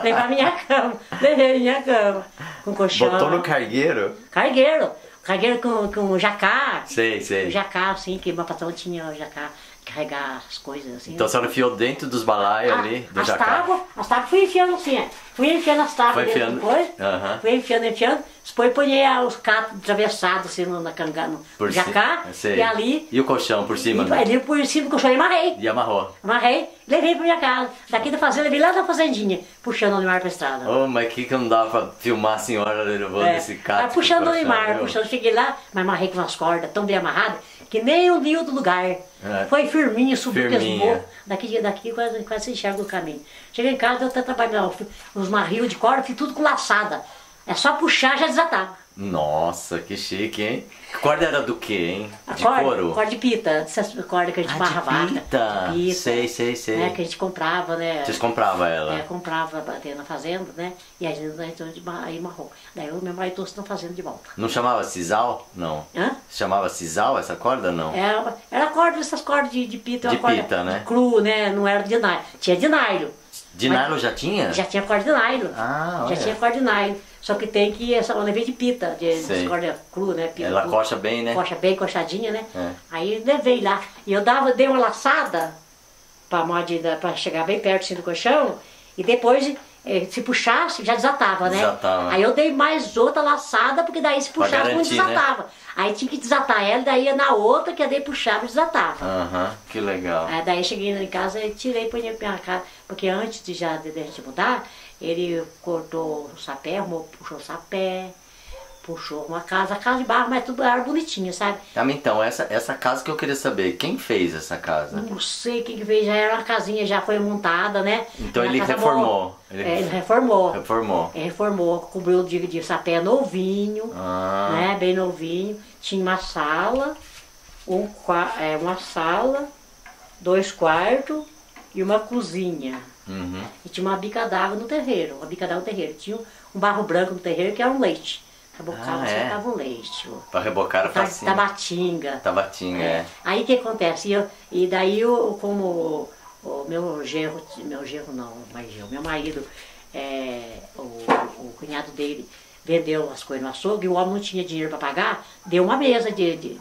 levar minha cama. Levei minha cama. Com colchão. Botou no cargueiro? Cargueiro. Cargueiro com, com jacá. Sei, sei. jacá, assim, que meu patrão tinha o jacá, carregar as coisas, assim. Então a senhora enfiou dentro dos balaios Ah, ali, do as jacá. tábuas, as tábuas fui enfiando assim, ó. fui enfiando as tábuas Foi enfiando? depois, Aham. fui enfiando, enfiando, depois ponhei os catos atravessados assim na canga, no Por jacá, sei. e ali, E o colchão por cima, e, né? ali por cima do colchão e amarrei, E amarrou. amarrei, levei pra minha casa, daqui da fazenda, vim lá da fazendinha, puxando o Limar pra estrada. Oh, mas que que não dava pra filmar a senhora levando É, esse cato? aí puxando o viu? puxando, cheguei lá, mas amarrei com umas cordas tão bem amarradas, que nem o ninho do lugar. É. Foi firminho, subiu Firminha. Daqui, daqui quase, quase se enxerga o caminho. Cheguei em casa, eu até trabalhei, os marrios de corda, fiz tudo com laçada. É só puxar, já desatava. Nossa, que chique, hein? Que corda era do quê, hein? A De corda, couro? corda de pita, essas cordas que a gente Ah, de pita. de Sei, sei, sei. Né, que a gente comprava, né? Vocês compravam ela? É, comprava na fazenda, né? E a gente de aí marrom. Daí o meu marido trouxe na fazenda de volta. Não chamava sisal? Não. Hã? Chamava sisal essa corda, não? Era, era corda, essas cordas de, de pita, De uma corda pita, né? de cru, né? Não era de nylon. Tinha de nylon. De nylon já tinha? Já tinha corda de nylon. Ah, Já olha. tinha corda de nylon. Só que tem que, essa eu levei de pita, de, corda cru, né? Pita Ela cru. coxa bem, né? Coxa bem coxadinha, né? É. Aí levei lá. E eu dava, dei uma laçada pra chegar bem perto assim, do colchão. E depois, eh, se puxasse, já desatava, né? Desatava. Aí eu dei mais outra laçada, porque daí se Pra puxasse, não garantir, né? desatava. Aí tinha que desatar ela, daí ia na outra, que daí puxava e desatava. Aham, que legal. Aí daí cheguei em casa e tirei para minha casa, porque antes de já de, de a gente mudar, ele cortou o sapé, arrumou, puxou o sapé, puxou uma casa, a casa de barro, mas tudo era bonitinha, sabe? Ah, mas então, essa, essa casa que eu queria saber, quem fez essa casa? Não sei o que que fez, já era uma casinha, já foi montada, né? Então ele reformou. Ele- É, ele reformou. Reformou. Reformou, cobriu de, de sapé novinho, Ah. né? Bem novinho. Tinha uma sala, um, é, uma sala, dois quartos e uma cozinha. Uhum. E tinha uma bica d'água no terreiro, uma bica d'água no terreiro. Tinha um barro branco no terreiro que era um leite. Rebocava, Ah, é? um leite. ó. Pra rebocar a Ta- facinha. Tabatinga. Tabatinga, é. Aí o que acontece? E, eu- e daí eu, como o, o meu genro, meu genro não, mas eu, meu marido, é, o, o cunhado dele vendeu as coisas no açougue e o homem não tinha dinheiro para pagar, deu uma mesa de. de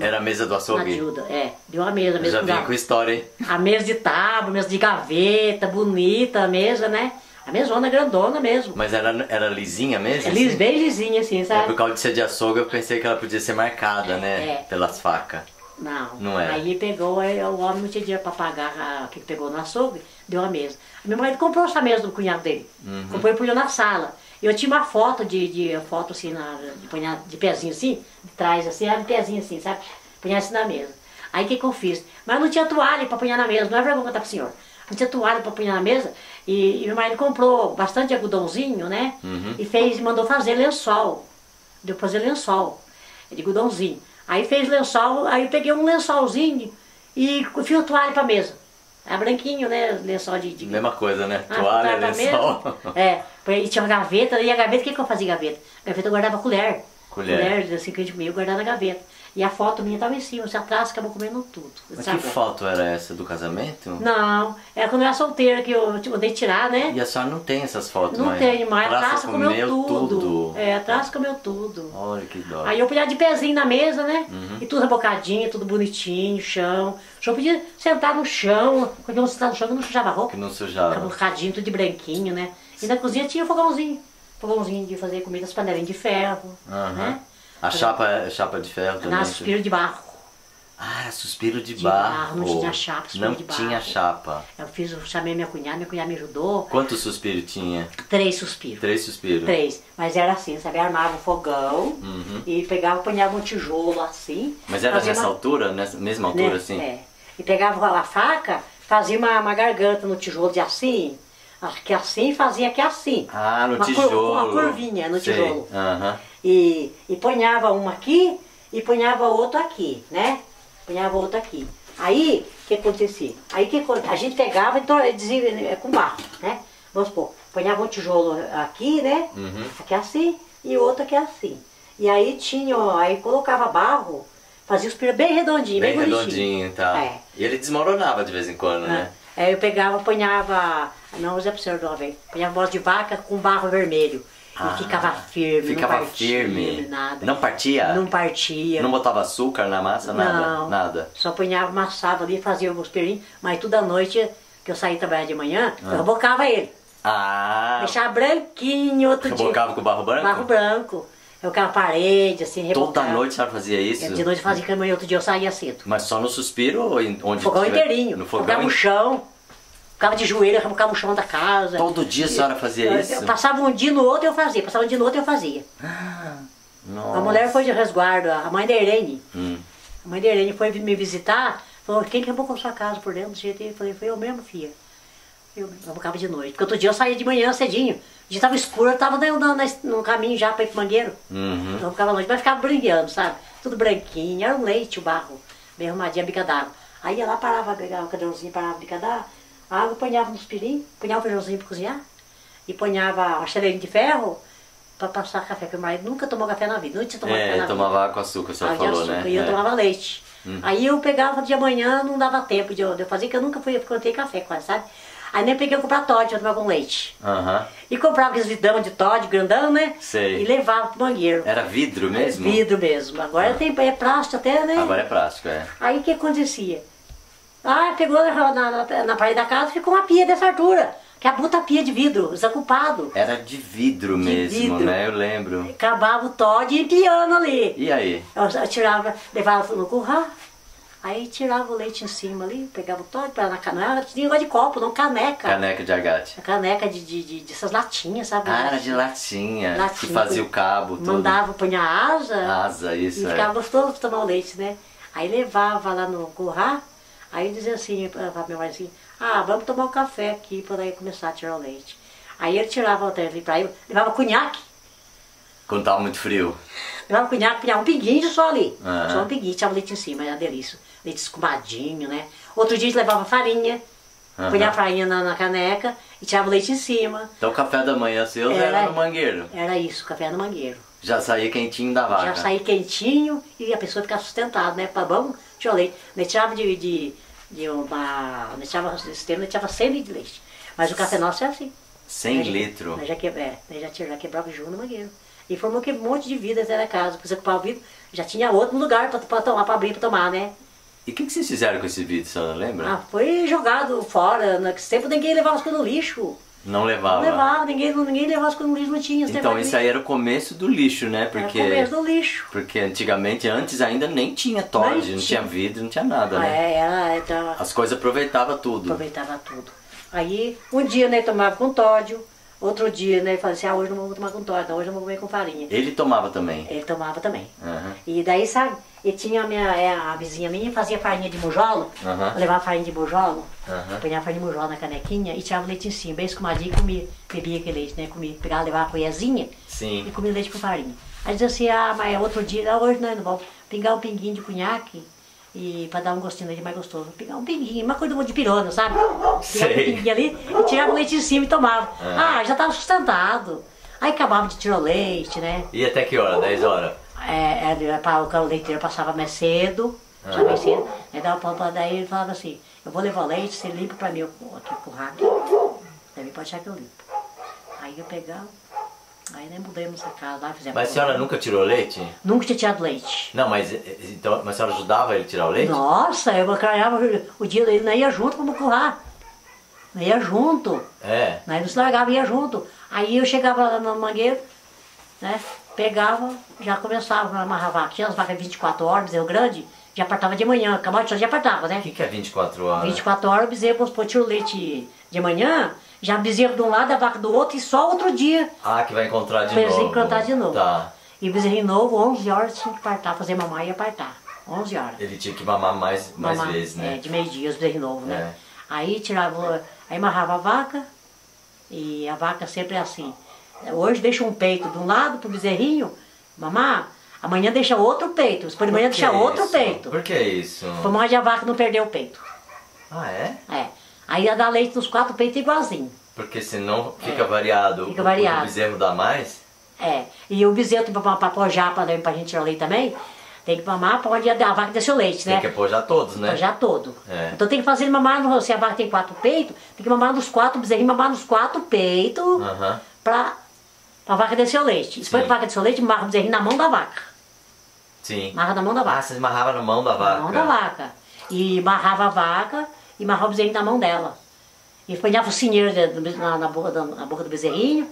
Era a mesa do açougue. ajuda, é, deu uma mesa, mesa já ga- com história, hein? a mesa de tábua, mesa de gaveta, bonita a mesa, né? A mesona grandona mesmo. Mas era, era lisinha mesmo? É assim? bem lisinha assim, É, sabe? por causa de ser de açougue, eu pensei que ela podia ser marcada, né? É. Pelas facas. Não. Não é. Aí pegou, aí o homem não tinha dinheiro para pagar a, o que pegou no açougue, deu a mesa. Meu marido comprou essa mesa do cunhado dele. Uhum. Comprou e punha na sala. Eu tinha uma foto de, de foto assim, na, de, punha, de pezinho assim, de trás assim, era de pezinho assim, sabe? Punha assim na mesa. Aí o que, que eu fiz? Mas não tinha toalha para punhar na mesa, não é vergonha contar pro senhor. Não tinha toalha para punhar na mesa. E, e meu marido comprou bastante algodãozinho, né? Uhum. E fez, mandou fazer lençol. Deu pra fazer lençol de algodãozinho. Aí fez lençol, aí eu peguei um lençolzinho e fiz toalha pra mesa. É branquinho, né? Lençol de. de Mesma coisa, né? Ah, Toalha, lençol. mesa. É, e tinha uma gaveta, e a gaveta, o que, que eu fazia gaveta? Gaveta eu guardava colher. Colher. assim que a gente comia, eu guardava na gaveta. E a foto minha tava em cima, se atrás acabou comendo tudo. Mas sabe? que foto era essa do casamento? Não, era quando eu era solteira que eu tipo, mandei tirar, né? E a senhora não tem essas fotos Não mais? tenho mais, a traça comeu, tudo. É, a traça comeu tudo. Olha que dó. Aí eu podia de pezinho na mesa, né? Uhum. E tudo rebocadinho, tudo bonitinho, chão. Eu podia sentar no chão, porque eu não sentava no chão, eu não sujava a roupa. Que não sujava. Rebocadinho, tudo de branquinho, né? E na cozinha tinha fogãozinho. Fogãozinho de fazer comida, as panelinhas de ferro, Aham. né? A chapa chapa de ferro também? Na suspiro de barro. Ah, suspiro de, De barro. barro, não tinha chapa, suspiro Não de tinha barro. chapa. Eu fiz, eu chamei minha cunhada, minha cunhada me ajudou. Quantos suspiros tinha? Três suspiros. Três suspiros. Três. Mas era assim, sabe? Armava o fogão Uhum. e pegava, ponhava um tijolo assim. Mas era nessa uma- altura, nessa mesma altura né? assim? É. E pegava a faca, fazia uma, uma garganta no tijolo de assim, que assim fazia que assim. Ah, no Uma cur- tijolo. uma curvinha no Sei. tijolo. Aham. E, e ponhava uma aqui e ponhava outro aqui, né? Ponhava outro aqui. Aí, o que acontecia? Aí que a gente pegava e então, dizia, é, com barro, né? Vamos supor, Ponhava um tijolo aqui, né? Uhum. Aqui assim e outro aqui assim. E aí tinha, ó, aí colocava barro, fazia os piros bem redondinho, bem, Bem bonitinho. redondinho, tá. É. E ele desmoronava de vez em quando, né? É. Aí eu pegava, ponhava, não usei pro senhor de uma vez, ponhava bosta de vaca com barro vermelho. Ah, e ficava firme, Ficava não partia, firme. nada. Não partia? Não partia. Não botava açúcar na massa, nada? Não. Nada. Só punhava, amassava ali, fazia os pirinhos, mas à noite, que eu saía trabalhar de manhã, Ah. eu rebocava ele. Ah, Deixava branquinho outro dia. rebocava com barro branco? Barro branco. Eu ficava parede, assim, rebocava. Toda noite a senhora fazia isso? De noite eu fazia cama e outro dia eu saía cedo. Mas só no suspiro ou onde Fogão tiver- inteirinho. No Ficava fogão? no chão. Ficava de joelho, rebocava o chão da casa. Todo dia a senhora fazia Eu- isso? Eu passava um dia no outro eu fazia, passava um dia no outro eu fazia. Nossa. A mulher foi de resguardo, a mãe da Irene. Hum. A mãe da Irene foi me visitar, falou, quem que rebocou sua casa por dentro? Eu falei, foi eu mesmo, filha. Eu eu rebocava de noite. Porque outro dia eu saía de manhã cedinho. O dia tava escuro, eu tava no, no, no caminho já pra ir pro mangueiro. Uhum. Eu ficava longe, mas ficava brilhando, sabe? Tudo branquinho, era um leite o barro, bem arrumadinho, a bica d'água. Aí ia lá, parava, pegava o cadeirãozinho, parava a bica d'água, a água ponhava nos pirinhos, ponhava o feijãozinho pra cozinhar, e ponhava uma chaleirinha de ferro pra passar café, porque o marido nunca tomou café na vida, nunca tinha tomado É, café na vida. tomava água com açúcar, a Água de falou, açúcar, né? E eu É. tomava leite. Aí eu pegava de manhã, não dava tempo de eu, de eu fazer, que eu nunca fui, contei café quase, sabe? Aí nem peguei eu comprar Todd pra tomar com leite. Aham. E comprava aqueles vidão de Todd, grandão, né? Sei. E levava pro mangueiro. Era vidro mesmo? Vidro mesmo. Agora tem é plástico até, né? Agora é plástico, é. Aí o que acontecia? Ah, pegou na, na, na parede da casa ficou uma pia dessa altura. Que é a puta pia de vidro, desocupado. Era de vidro mesmo, vidro. né? Eu lembro. Acabava o Todd e piano ali. E aí? Eu, eu tirava, levava no curral, aí tirava o leite em cima ali, pegava o Todd, para na caneca, tinha negócio de copo, não caneca. Caneca de agate. Caneca de, de, de, dessas latinhas, sabe? Ah, era de latinha. Que Latinha. fazia o cabo, tudo. Mandava, punha asa. Asa, isso, E é. ficava gostoso de tomar o leite, né? Aí levava lá no curral, aí dizia assim para meu marido assim, ah, vamos tomar um café aqui para começar a tirar o leite. Aí ele tirava o trem para ele, levava cunhaque, Quando tava muito frio. levava cunhaque, punhava um pinguinho só ali. Aham. Só um pinguinho, tirava o leite em cima, era delícia. Leite escumadinho, né? Outro dia a gente levava farinha, Aham. punha a farinha na, na caneca e tirava o leite em cima. Então o café da manhã seu era, Era- no mangueiro. Era isso, café no mangueiro. Já saía quentinho da vaca. Já saía quentinho e a pessoa ficava sustentada, né? Para bom, tinha o leite. Nós tirava de, de, de uma. Nós tirava sistema, nós tirava 100 litros de leite. Mas o café nosso é assim. 100 Nós já- litros. Nós já, que, é, nós já, tirava, quebrava o jogo no mangueiro. E formou que um monte de vida até na casa. Porque você ocupava o vidro, já tinha outro lugar para tomar, para abrir, para tomar, né? E o que, que vocês fizeram com esse vidro, a senhora lembra? Ah, foi jogado fora. Naquele tempo ninguém levava as coisas no lixo. Não levava. Não levava, ninguém, ninguém levava as coisas no lixo, não tinha. Então isso aí era o começo do lixo, né? Porque, Era começo do lixo. porque antigamente, antes ainda nem tinha Todd, não tinha. tinha vidro, não tinha nada, Ah, né? é, era, era, As coisas aproveitavam tudo. aproveitava tudo. Aí, um dia, né, tomava com tódio, outro dia, né, falava assim, ah, hoje eu não vou tomar com tódio, hoje eu vou comer com farinha. Ele tomava também. Ele tomava também. Aham. E daí, sabe, e tinha a minha, é, a vizinha minha, fazia farinha de mujolo, Aham. eu levava farinha de mujolo, Aham. punha a farinha de mujolo na canequinha e tirava leite em cima, bem escumadinho e comia, bebia aquele leite, né, comia, pegava, levava a colherzinha e Sim. comia leite com farinha. Aí dizia assim, ah, mas outro dia, ah, hoje nós não vamos pingar um pinguinho de cunhaque e para dar um gostinho de mais gostoso. Pingar um pinguinho, uma coisa de pirona, sabe? Pegava Sei. um pinguinho ali e tirava o leite em cima e tomava. Ah. Ah, já estava sustentado. Aí acabava de tirar o leite, né? E até que hora? 10 horas? É, é, pra- o leiteiro passava mais cedo, passava mais cedo, aí dava pau pra daí ele falava assim, eu vou levar o leite, você limpa pra mim aqui o curraco, daí pode achar que eu limpo. Aí eu pegava, aí nós mudamos a casa lá, fizemos. Mas a senhora nunca tirou leite? Nunca tinha tirado leite. Não, mas, eh, então, mas a senhora ajudava ele a tirar o leite? Nossa, eu carregava o dia dele, nós ia junto como currar. Nós ia junto. É. Nós não se largava, ia junto. Aí eu chegava lá no mangueiro, né? Pegava, já começava a amarrar vaca. Tinha as vacas 24 horas, bezerro grande, já apartava de manhã, de já apartava, né? O que, que é 24 horas? 24 horas, bezerro, vamos supor, tira o leite de manhã, já bezerro de um lado, a vaca do outro, e só outro dia. Ah, que vai encontrar de novo. encontrar de novo. Tá. E o bezerrinho novo, 11 horas, tinha que partar, fazer mamar e apartar. 11 horas. Ele tinha que mamar mais, mais Mamar, vezes, né? É, de meio-dia, os bezerros novos, né? É. Aí tirava, aí amarrava a vaca, e a vaca sempre é assim. Hoje deixa um peito de um lado pro bezerrinho mamar, amanhã deixa outro peito, depois de manhã deixa outro isso? peito. Por que isso? Pra mais a vaca não perder o peito. Ah, é? É. Aí ia dar leite nos quatro peitos igualzinho. Porque senão fica variado. fica O- variado. O bezerro dá mais? É. E o bezerro tem pra, pra pojar pra, pra gente tirar o leite também, tem que mamar, pode a vaca descer o leite, Tem né? que apoiar todos, né? Já todo. É. Então tem que fazer mamar, no- se a vaca tem quatro peitos, tem que mamar nos quatro, o bezerrinho mamar nos quatro peitos Aham. pra, pra vaca descer o leite. Depois que a vaca descer o leite, marra o bezerrinho na mão da vaca. Sim. Marra na mão da Ah, vaca. você amarrava na mão da vaca. Na mão da vaca. E marrava a vaca e marrava o bezerrinho na mão dela. E ponhava o focinheiro na, na boca, do- na boca do bezerrinho,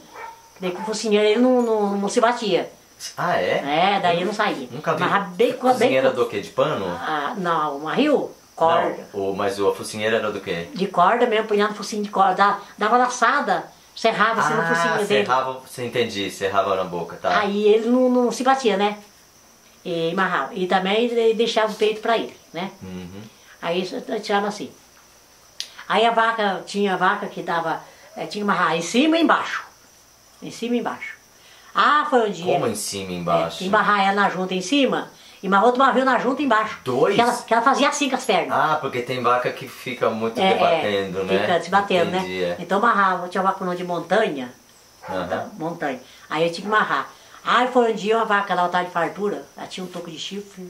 daí com o focinheiro ele não, não, não se batia. Ah, é? É, daí ele não saía. Nunca vi. Marrava bem, com- do quê? De pano? Ah, não, uma rio, corda. Não, o, mas a focinheira era do quê? De corda mesmo, punhava no focinho de corda. Dava, laçada, serrava assim no ah, focinho dele. serrava, você entendi, serrava na boca, tá? Aí ele não, não se batia, né? E amarrava. E também deixava o peito pra ele, né? Uhum. Aí eu tirava assim. Aí a vaca, tinha vaca que dava, eh, tinha que amarrar em cima e embaixo. Em cima e embaixo. Ah, foi um dia. Como em cima e É, embaixo? que amarrar ela na junta em cima e amarrou outro barril na junta embaixo. Dois? Que ela, que ela fazia assim com as pernas. Ah, porque tem vaca que fica muito É, debatendo, é, né? Fica se batendo, Entendi, né? é. Então amarrava, tinha uma vaca de montanha. Aham. Montanha. Aí eu tinha que amarrar. Aí foi um dia uma vaca lá, tava de fartura, ela tinha um toco de chifre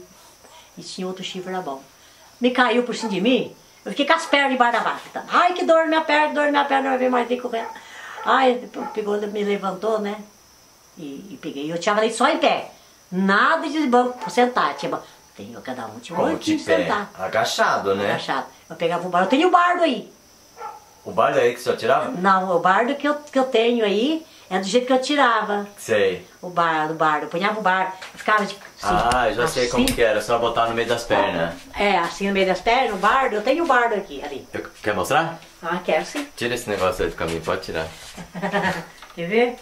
e tinha outro chifre na mão. Me caiu por cima de mim, eu fiquei com as pernas debaixo da vaca. tá? Ai, que dor minha perna, dor minha perna, não vai ver mais nem correr. Ai, pegou, me levantou, né? E, e peguei. Eu tinha leite só em pé. Nada de banco pra sentar. Tinha, tem, cada um tinha um Como banquinho de pé? sentar. Agachado, né? Agachado. Eu pegava o bardo. Eu tenho o bardo aí. O bardo aí que você tirava? Não, o bardo que eu, que eu tenho aí é do jeito que eu tirava. Sei. O bardo, o bardo. Eu ponhava o bardo. Eu ficava de, ah, já sei como assim. que era, só botar no meio das pernas. É, assim no meio das pernas, o bardo. Eu tenho o bardo aqui, ali. Eu- Quer mostrar? Ah, quero sim. Tira esse negócio aí do caminho, pode tirar. Quer ver?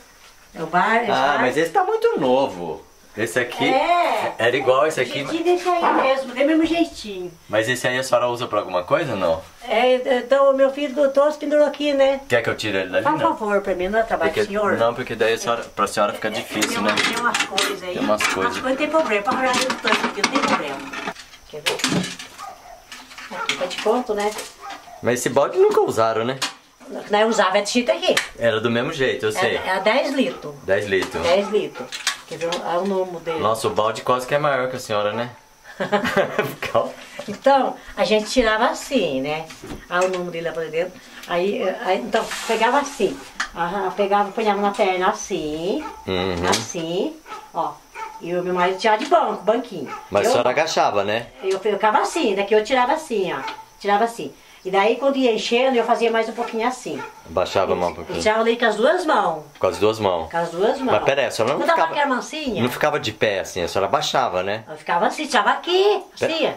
É o bardo. esse Ah, mas esse tá muito novo. Esse aqui É. era igual esse aqui, mas- jeitinho desse aí mesmo, do mesmo jeitinho. mas esse aí a senhora usa pra alguma coisa ou não? É, então o meu filho doutor se pendurou aqui, né? Quer que eu tire ele dali? Por favor, pra mim não é trabalho Porque, do senhor. não, porque daí a senhora, pra senhora fica tem, difícil, uma- né? tem umas coisas aí. Tem umas coisas. Umas coisas não tem problema. Pra arranjar do tanque aqui, não tem problema. Quer ver? Aqui, tá de conto, né? Mas esse balde nunca usaram, né? Nós usava é desse jeito aqui. Era do mesmo jeito, eu sei. É, é 10 litros. 10 litros. 10 litros. Quer ver o, é o número dele? Nossa, o balde quase que é maior que a senhora, né? Então, a gente tirava assim, né? Aí o número dele lá pra dentro. Aí, aí, então, pegava assim. Ah, pegava, ponhava na perna assim, Uhum. assim, ó. E o meu marido tirava de banco, banquinho. Mas a eu, senhora agachava, né? eu, eu ficava assim, daqui eu tirava assim, ó. Tirava assim. E daí quando ia enchendo, eu fazia mais um pouquinho assim. Baixava a mão um pouquinho. tirava leite com as duas mãos. Com as duas mãos. Com as duas mãos. Mas peraí, a senhora não a ficava- era mansinha, Não ficava de pé assim, a senhora baixava, né? eu ficava assim, tirava aqui, assim.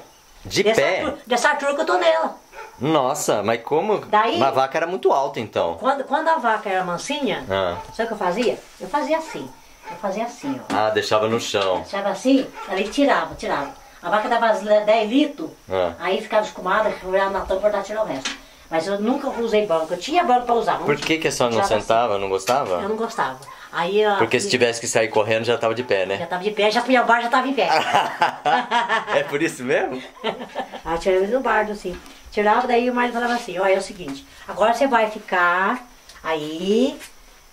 De Dessa pé? altura- Dessa altura que eu tô nela. Nossa, mas como? Daí- A vaca era muito alta então. Quando, quando a vaca era mansinha, Ah, sabe o que eu fazia? Eu fazia assim. Eu fazia assim, ó. ah deixava no chão. Tirava assim, ali tirava, tirava. A vaca dava as le- 10 litros, Ah. aí ficava escumada, olhava na tampa para tirar o resto. Mas eu nunca usei banco. Eu tinha banco para usar. Por não que, que a senhora não tirava sentava, não assim. gostava? Eu não gostava. Aí, ó, Porque se tivesse que sair correndo já tava de pé, Já né? tava de pé, já punha o bar, já tava em pé. é por isso mesmo? Aí tirava no bardo, assim. Tirava, daí o marido falava assim, olha, é o seguinte, agora você vai ficar aí,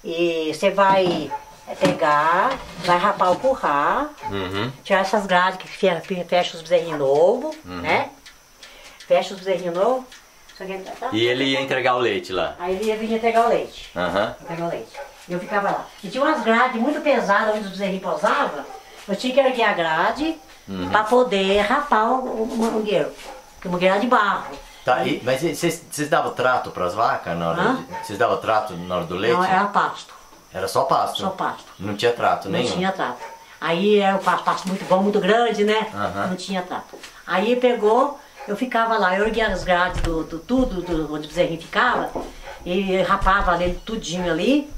e você vai pegar, vai rapar o curral, Uhum. tirar essas grades que fe- fe- fecha os bezerrinhos novos, Uhum. né? Fecha os bezerrinhos novos. Tá? E ele ia entregar o leite lá. Aí ele ia vir entregar o leite. Aham. Entregar o leite. E eu ficava lá. E tinha umas grades muito pesadas onde os bezerrinhos pousavam. Eu tinha que erguer a grade Uhum. para poder rapar o, o, mangueiro. Porque o mangueiro era de barro. Tá, e- mas vocês davam trato pras vacas na hora Vocês davam trato na hora do leite? Não, era pasto. Era só pasto? Só pasto. Não tinha trato Não nenhum? tinha trato. Aí era um pasto, muito bom, muito grande, né? Aham. Não tinha trato. Aí pegou, eu ficava lá, eu erguia as grades do, do tudo, do, onde o bezerrinho ficava, e rapava ele tudinho ali,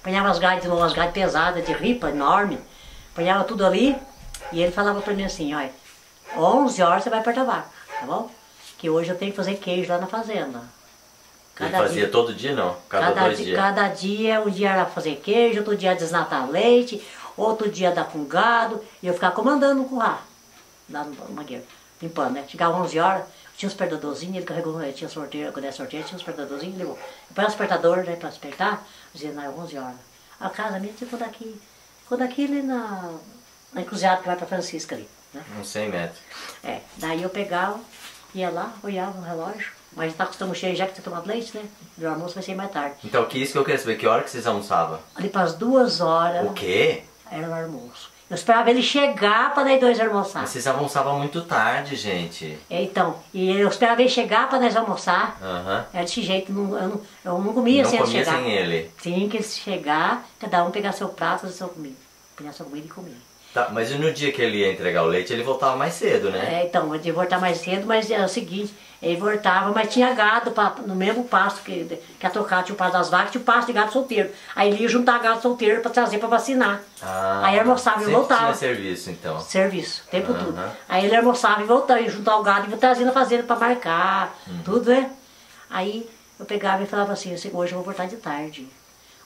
ponhava as grades, umas grades pesadas de ripa, enorme, ponhava tudo ali, e ele falava pra mim assim, olha, 11 horas você vai perto da vaca, tá bom? Que hoje eu tenho que fazer queijo lá na fazenda. Ele fazia todo dia não? Cada, Cada, dois di- dias? cada dia, um dia era fazer queijo, outro dia desnatar leite, outro dia dar com gado, e eu ficava comandando o curral, lá no mangueiro, limpando, né? Chegava 11 horas, tinha um despertadorzinho, ele carregou, ele tinha sorteio, quando é sorteio, tinha despertadorzinho, ele levou. Depois o despertador, né, pra despertar, dizia, não, é 11 horas. A casa minha ficou daqui, ficou daqui ali na, na encruzilhada que vai pra Francisca ali, né? Uns 100 metros. É, daí eu pegava, ia lá, olhava o relógio, mas tá com o estômago cheio já que você tomado leite, né? Do almoço vai ser mais tarde. Então, que isso que eu queria saber, que hora que vocês almoçavam? Ali para as duas horas O quê? era o almoço. Eu esperava ele chegar para nós dois almoçar. Mas vocês almoçavam muito tarde, gente. É, Então, e eu esperava ele chegar para nós almoçar. Aham. Era desse jeito, não- eu, não, eu não comia Não sem ele comia chegar. sem ele. Tinha que ele chegar, cada um pegar seu prato, fazer sua comida. Pegar sua comida e comer. Tá, mas e no dia que ele ia entregar o leite, ele voltava mais cedo, né? É, então, eu ia voltar mais cedo, mas é o seguinte, ele voltava, mas tinha gado pra, no mesmo pasto que, que a tocada tinha o pasto das vacas, tinha o pasto de gado solteiro. Aí ele ia juntar gado solteiro pra trazer pra vacinar. Ah, Aí almoçava e voltava. tinha serviço, então. Serviço, o tempo Aham. tudo. Aí ele almoçava e voltava, ia juntar o gado e trazia na fazenda pra marcar, Uhum. tudo, né? Aí eu pegava e falava assim, assim, hoje eu vou voltar de tarde.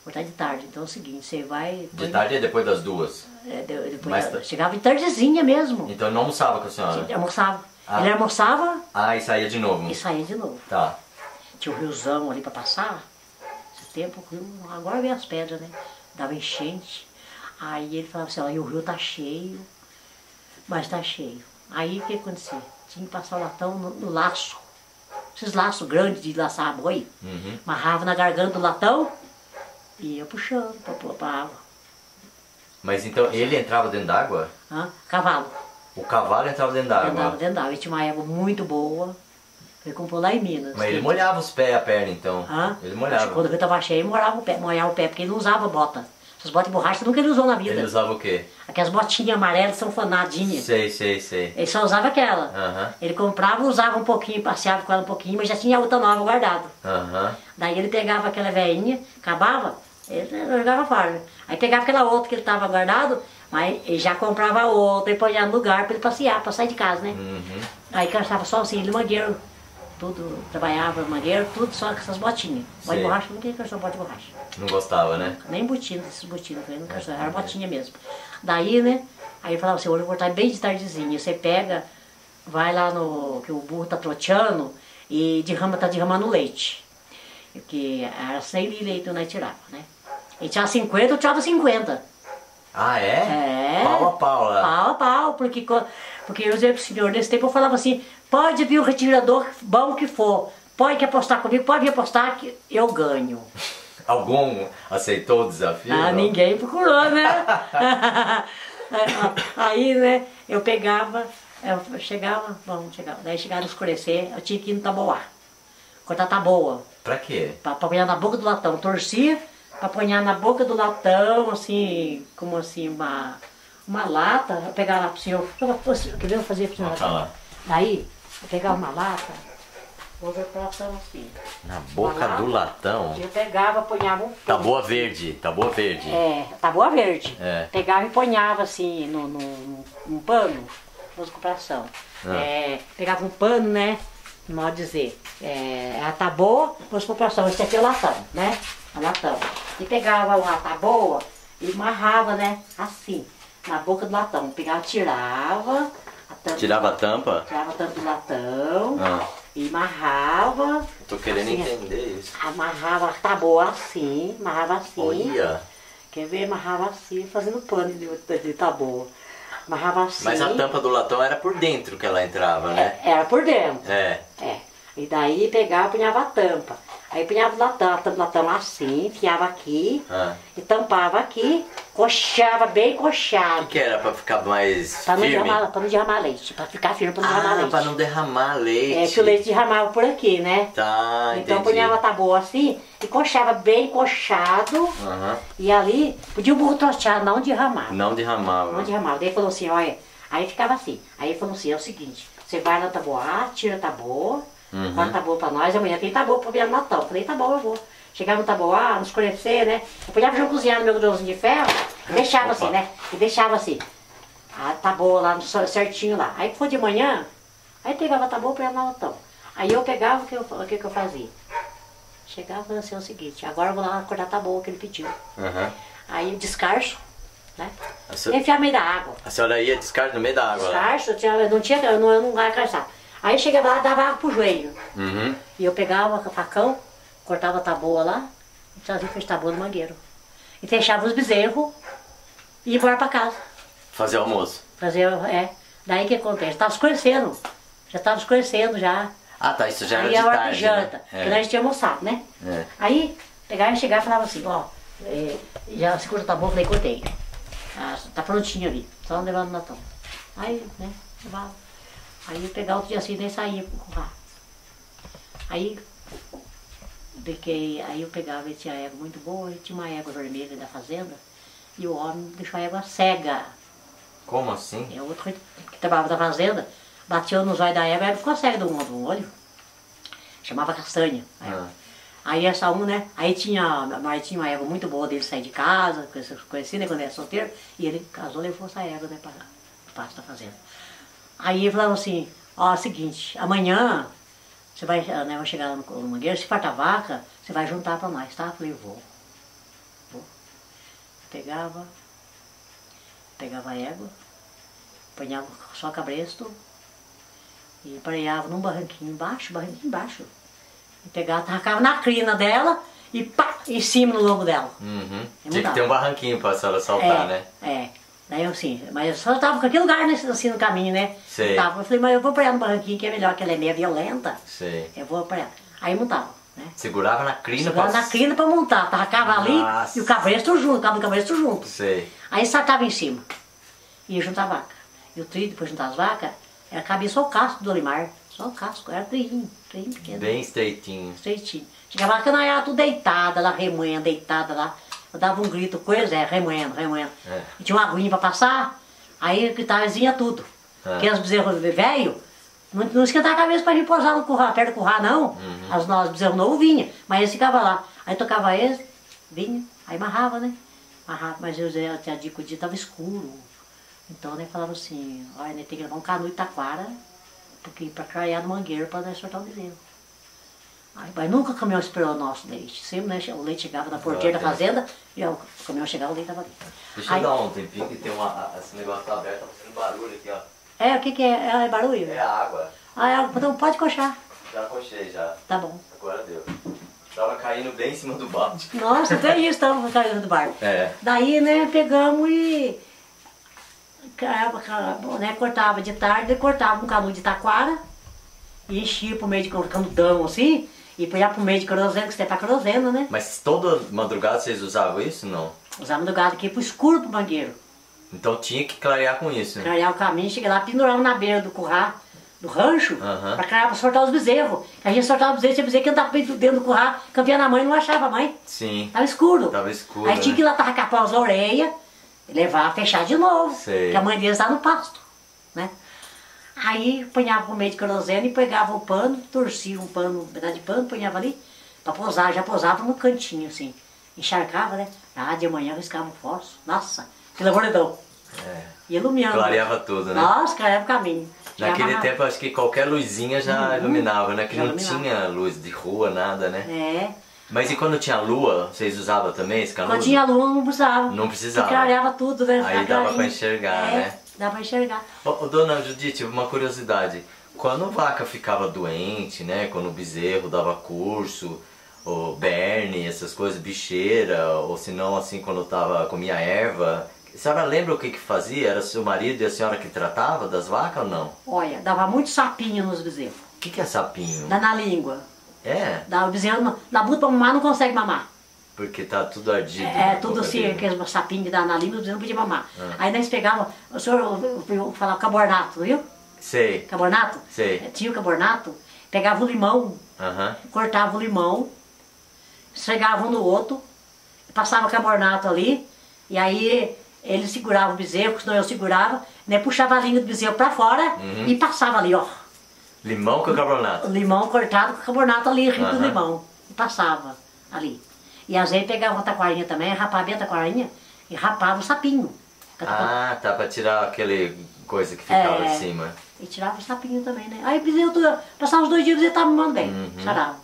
Voltar de tarde. Então é o seguinte, você vai. De tarde é depois das duas. É, de- depois Mais eu tarde. chegava de tardezinha mesmo. Então ele não almoçava com a senhora? Ele almoçava. Ah. Ele almoçava Ah, e saía de novo. e saía de novo. Tá. Tinha um riozão ali pra passar. Esse tempo, o rio, agora vem as pedras, né? Dava enchente. Aí ele falava assim, ó, o rio tá cheio, mas tá cheio. Aí o que acontecia? Tinha que passar o latão no, no laço. Esses laços grandes de laçar boi. Uhum. Amarrava na garganta do latão e ia puxando pra, pra, pra água. Mas então ele entrava dentro d'água? Hã? Cavalo. O cavalo entrava dentro d'água. dentro d'água. E tinha uma água muito boa. Ele comprou lá em Minas. Mas ele molhava os pés e a perna, então. Hã? Ele Quando molhava. o rio tava cheio, ele molhava o pé, molhava o pé, porque ele não usava bota. Essas botas de borracha nunca ele usou na vida. Ele usava o quê? Aquelas botinhas amarelas são fanadinhas. Sei, sei, sei. Ele só usava aquela. Aham. Ele comprava, usava um pouquinho, passeava com ela um pouquinho, mas já tinha outra nova guardada. Aham. Daí ele pegava aquela velhinha, acabava, ele jogava fora. Aí pegava aquela outra que ele estava guardado, mas ele já comprava outra e põe no lugar para ele passear, para sair de casa, né? Uhum. Aí cansava só assim, ele mangueiro, tudo, trabalhava mangueiro, tudo só com essas botinhas. Bota de borracha, nunca cansou bota de borracha. Não gostava, né? Nem botina, esses botinos, ele não cansou, era botinha mesmo. Daí, né, aí ele falava assim, hoje eu vou estar bem de tardezinha, você pega, vai lá no, que o burro tá troteando e derrama, tá derramando leite. Que era 100 litros de leite nós tirava, né? E tinha 50, eu tirava 50. Ah, é? É. Pau a pau lá. Pau a pau, porque, porque eu dizia pro senhor, nesse tempo eu falava assim, pode vir o retirador bom que for, pode que apostar comigo, pode vir apostar que eu ganho. Algum aceitou o desafio? Ah, não? ninguém procurou, né? Aí, né, eu pegava, eu chegava, vamos, chegava, daí chegava a escurecer, eu tinha que ir no taboá, cortar taboa, Pra quê? pra, pra apanhar na boca do latão, torcia apanhar na boca do latão, assim, como assim, uma, uma lata, eu pegava lá pro senhor, ver eu fazer pro senhor? Falar. Daí, eu pegava uma lata, vou ver pra latão assim, Na boca Uma do lata, latão. eu pegava, apanhava um Taboa verde, taboa verde. É, taboa verde. É. Pegava e ponhava assim no, no, num pano, uso compração. Ah. É, pegava um pano, né? Modo dizer. É, a taboa, uso compração. Esse aqui é o latão, né? A latão. E pegava uma taboa e amarrava, né? Assim, na boca do latão. Pegava, tirava a tampa. Tirava a tampa? Tirava a tampa do latão Ah. e amarrava. Tô querendo assim, entender isso. Amarrava a taboa assim, amarrava assim. Olha. Quer ver? Amarrava assim, fazendo pano de, de taboa. Amarrava assim. Mas a tampa do latão era por dentro que ela entrava, né? é, Era por dentro. É. É. E daí pegava e punhava a tampa. Aí punhava o latão, a tampa do latão assim, enfiava aqui, Ah. e tampava aqui, coxava bem O coxado. que que era pra ficar mais Pra não, firme? derramar, pra não derramar leite, pra ficar firme, pra não derramar Ah, leite. pra não derramar leite. É que o leite derramava por aqui, né? Tá, então entendi. punhava a taboa assim, e coxava bem coxado, Aham. e ali podia o burro trotear, não derramava. Não derramava. Não derramava. Daí falou assim, olha, aí ficava assim. Aí falou assim, é o seguinte, você vai na taboa, tira a taboa, Uhum. corta a taboa pra nós, amanhã tem taboa pra virar no Natal. Falei, tá bom, eu vou. Chegava no taboa, no escurecer, né? Eu punhava já cozinhar no meu grãozinho de ferro, e deixava Opa. assim, né? E deixava assim, a taboa lá, no cer- certinho lá. Aí foi de manhã, aí pegava a taboa pra ir no Natal. Aí eu pegava, o que eu, o que, que eu fazia? Chegava e falava assim, é o seguinte, agora eu vou lá cortar a taboa que ele pediu. Aham. Aí eu descarço, né? E enfiar no meio da água. a senhora ia descarga no meio da água lá. Descarço, eu, tinha, eu não tinha, eu não, eu não ia carçar. Aí chegava lá, dava água pro joelho. Uhum. E eu pegava o facão, cortava a taboa lá, e trazia fez taboa no mangueiro. E fechava os bezerros e ia embora pra casa. Fazer almoço. Fazer, é. Daí que acontece? Tava escurecendo. Já tava escurecendo já. Ah, tá, isso já era Aí de a hora tarde, de janta. né? Porque nós tínhamos almoçado, né? É. Aí pegava e chegava e falava assim, ó, é, já segura tá bom, falei, cortei. Ah, tá prontinho ali, só não levando na toma. Aí, né, levava. Aí eu pegava outro dia assim, nem saía pro curral. Aí, porque, aí eu pegava e tinha égua muito boa, e tinha uma égua vermelha da fazenda, e o homem deixou a égua cega. Como assim? É outro que trabalhava na fazenda, bateu nos olhos da égua, égua ficou cega do, do olho. Chamava castanha. Ah. Aí essa um, né? Aí tinha, mas tinha uma égua muito boa dele sair de casa, conheci, né? Quando era solteiro, e ele casou, levou essa égua, né? Para o pasto da fazenda. Aí ele falava assim, ó, é o seguinte, amanhã você vai, né, vai chegar lá no, no mangueiro, se farta vaca, você vai juntar para nós, tá? Eu falei, vou. Vou. Pegava, pegava a égua, apanhava só cabresto e pareava num barranquinho embaixo, barranquinho embaixo. E pegava, tacava na crina dela e pá, em cima no lombo dela. Uhum. Tinha que ter um barranquinho pra senhora saltar, é, né? É. Daí eu assim, mas eu só tava com aquele lugar nesse, assim no caminho, né? Sei. Tava. Eu falei, mas eu vou apanhar no barranquinho que é melhor, que ela é meio violenta. Sei. Eu vou apanhar. Aí montava, né? Segurava na crina Segurava pra... na crina pra montar, tacava ali Nossa. e o cabresto junto, cabo do cabresto junto. Sei. Aí sacava em cima. Ia juntar a vaca. E o trilho, depois de juntar as vacas, era, cabia só o casco do Olimar. Só o casco, era trilhinho, trilhinho pequeno. Bem estreitinho. Estreitinho. Chegava a canaiada tudo deitada lá, remoendo, deitada lá. Eu dava um grito, coisa, é, remoendo, remoendo. É. E tinha uma aguinha pra passar, aí vinha tudo. É. Porque as bezerros velho, não, não esquentava a cabeça pra vir posar no curral, perto do curral não. Uhum. As nós bezerros novos vinha, mas eles ficavam lá. Aí tocava eles, vinha, aí amarrava, né? Amarrava, mas eu, eu tinha dico que o dia tava escuro. Então, né, falava assim, olha, né, tem que levar um cano de taquara, porque pra craiar no mangueiro pra nós soltar o bezerro. Aí, mas nunca o caminhão esperou o nosso leite. Sempre né, o leite chegava na porteira da fazenda e ó, o caminhão chegava, o leite estava ali. Deixa eu dar um tempinho que tem uma... Esse negócio tá aberto, tá fazendo barulho aqui, ó. É, o que que é? É barulho? É água. Ah, é, então pode coxar. Já cochei, já. Tá bom. Agora deu. Tava caindo bem em cima do balde. Nossa, até isso estava caindo do barco. É. Daí, né, pegamos e né, cortava de tarde, cortava um canudo de taquara e enchia pro meio de canudão assim, e punha pro meio de querosene, que você tá querosene, né? Mas toda madrugada vocês usavam isso? Não. Usava gado aqui pro escuro pro mangueiro. Então tinha que clarear com isso. né? Clarear o caminho, cheguei lá, pendurava na beira do curral, do rancho, Aham. pra clarear, pra soltar os bezerros. A gente soltava os bezerros, tinha bezerro que andava dentro do curral, campia na mãe, não achava a mãe. Sim. Tava escuro. Tava escuro, Aí tinha né? que ir lá com as orelhas, levar, fechar de novo. Sei. Porque a mãe deles tá no pasto? Aí punhava o meio de querosene e pegava o pano, torcia um pano, um pedaço de pano, punhava ali, pra posar, já posava no cantinho, assim. Encharcava, né? Ah, de manhã riscava um fósforo. Nossa, aquilo é É. E iluminando. Clareava tudo, né? Nossa, clareava o caminho. Naquele tempo acho que qualquer luzinha já iluminava, né? Que não iluminava. tinha luz de rua, nada, né? É. Mas e quando tinha lua, vocês usavam também esse canudo? Quando tinha lua, não precisava. Não precisava. Porque clareava tudo, né? Aí dava pra enxergar, é, né? Dava pra enxergar. Dona Judite, uma curiosidade. Quando vaca ficava doente, né? Quando o bezerro dava curso, ou berne, essas coisas, bicheira, ou se não, assim, quando tava, comia erva. A senhora lembra o que que fazia? Era seu marido e a senhora que tratava das vacas ou não? Olha, dava muito sapinho nos bezerros. O que que é sapinho? Dá na língua. É, Dá o bezerro, dá muito pra mamar, não consegue mamar. Porque tá tudo ardido. É, na tudo assim, aqueles sapinhos dá na língua, o bezerro não podia mamar. Ah. Aí nós pegávamos, o senhor ouviu falar cabornato, viu? Sei, Cabornato? Sei. É, Tinha o cabornato, pegava o limão, aham. cortava o limão, esfregava um no outro, passava carbonato ali, e aí ele segurava o bezerro, senão eu segurava, né, puxava a língua do bezerro pra fora Uhum. e passava ali, ó. Limão com carbonato. O limão cortado com carbonato ali, rico do limão. E passava ali. E às vezes pegava uma taquarinha também, rapava bem a taquarinha e rapava o sapinho. Ah, tá, pra tirar aquele coisa que ficava É. em cima. E tirava o sapinho também, né? Aí bezerro, tudo- passava uns dois dias, o bezerro tava mamando bem, Uhum. sarava.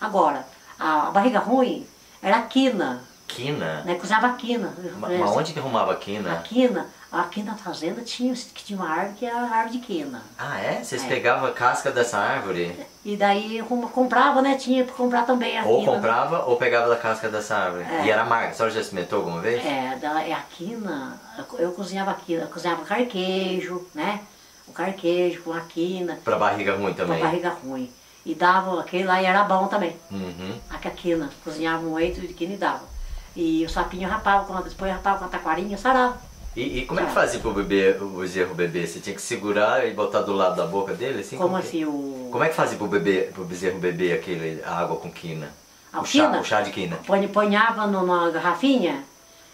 Agora, a, a barriga ruim era a quina. Quina? Né? Cozinhava quina. Ma- Mas onde que arrumava quina? A quina, aqui na fazenda tinha, tinha uma árvore que era a árvore de quina. Ah, é? Vocês É. pegavam a casca dessa árvore? E daí comprava, né? Tinha pra comprar também a Ou quina. né? comprava ou pegava da casca dessa árvore. É. E era amarga. A senhora já experimentou alguma vez? É, da, é a quina, eu cozinhava quina, eu cozinhava carquejo, né? O carquejo com a quina, Pra barriga ruim também. barriga ruim. E dava aquele lá e era bom também. Uhum. A quina, cozinhava um eito de quina e dava. E o sapinho rapava, quando depois rapava com a taquarinha, sarava. E, e como é que fazia pro bebê, o bezerro beber? Você tinha que segurar e botar do lado da boca dele? Assim, Como que- assim, o... Como é que fazia pro, bebê, pro bezerro beber aquele a água com quina? A o, chá, quina? o chá de quina. Põe- Ponhava numa garrafinha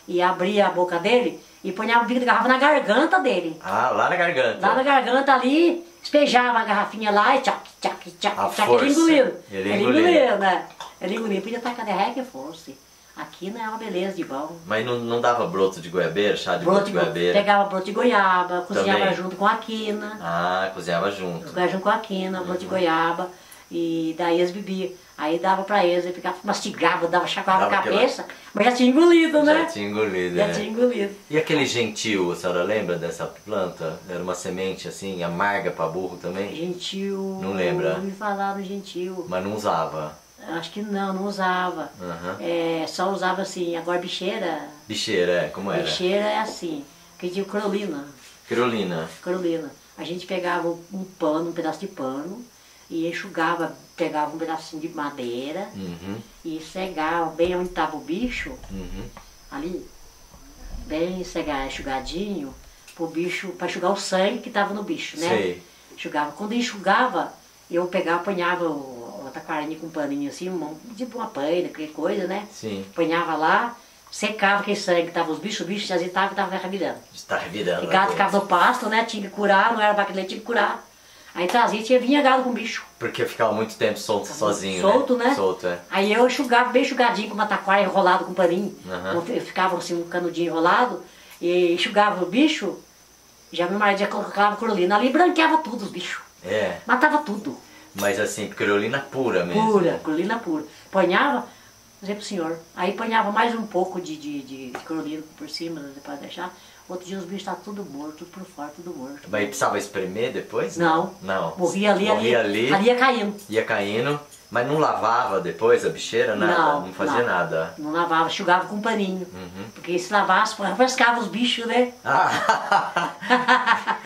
e abria a boca dele e ponhava o bico da garrafa na garganta dele. Ah, lá na garganta. Lá na garganta ali, espejava a garrafinha lá e tchac, tchac, tchac, A tchac, força. ele engoliu. Ele engoliu. né? Ele engoliu, podia estar caderré que fosse. Aqui não é uma beleza de bom. Mas não, não dava broto de goiabeira, chá de broto, Broto de de go- goiabeira? pegava broto de goiaba, cozinhava Também. junto com a quina. Ah, cozinhava junto. Cozinhava junto com a quina, broto Uhum. de goiaba. E daí eles bebiam. Aí dava pra eles, ele ficava, mastigava, dava chacoalhava a Dava aquela- cabeça, mas já tinha engolido, né? Já tinha engolido, Já né? tinha engolido. E aquele gentil, a senhora lembra dessa planta? Era uma semente assim, amarga pra burro também? Gentil. Não lembra? Não me falar do gentil. Mas não usava. Acho que não, não usava. Aham. É, só usava assim. Agora bicheira, Bicheira, é, como era? bicheira é assim. Que tinha crolina. Carolina. Crolina. A gente pegava um pano, um pedaço de pano e enxugava, pegava um pedacinho de madeira Uhum, e cegava bem onde estava o bicho, uhum. ali, bem cegar, enxugadinho, pro bicho, para enxugar o sangue que estava no bicho, né? Sei. Enxugava. Quando enxugava, eu pegava, apanhava o, o taquarinha com um paninho assim, um- tipo uma paina, qualquer coisa, né? Sim. Apanhava lá, secava aquele sangue tava os bichos, os bichos se agitavam e estavam revirando. Está revirando. E lá gado ficava no pasto, né? Tinha que curar, não era de leite, tinha que curar. Aí trazia, tinha, vinha gado com bicho. Porque ficava muito tempo solto sozinho, Solto, né? Solto, é. Aí eu enxugava bem enxugadinho com uma taquara enrolado com paninho. Aham. Eu ficava assim, um canudinho enrolado, e enxugava o bicho, já meu marido já colocava crolina ali e branqueava tudo os bichos. É, Matava tudo. Mas assim, criolina pura mesmo. Pura, crolina pura. Ponhava, dizer pro senhor. Aí ponhava mais um pouco de, de, de por cima, pra deixar. Outro dia os bichos estavam tudo morto, tudo por fora, tudo morto. Mas precisava espremer depois? Não. Não. Morria ali, Morria ali, ali, ali ia caindo. ia caindo, mas não lavava depois a bicheira, nada? Não, fazia não. nada. Não lavava, enxugava com um paninho. Uhum. Porque se lavasse, refrescava os bichos, né? Ah,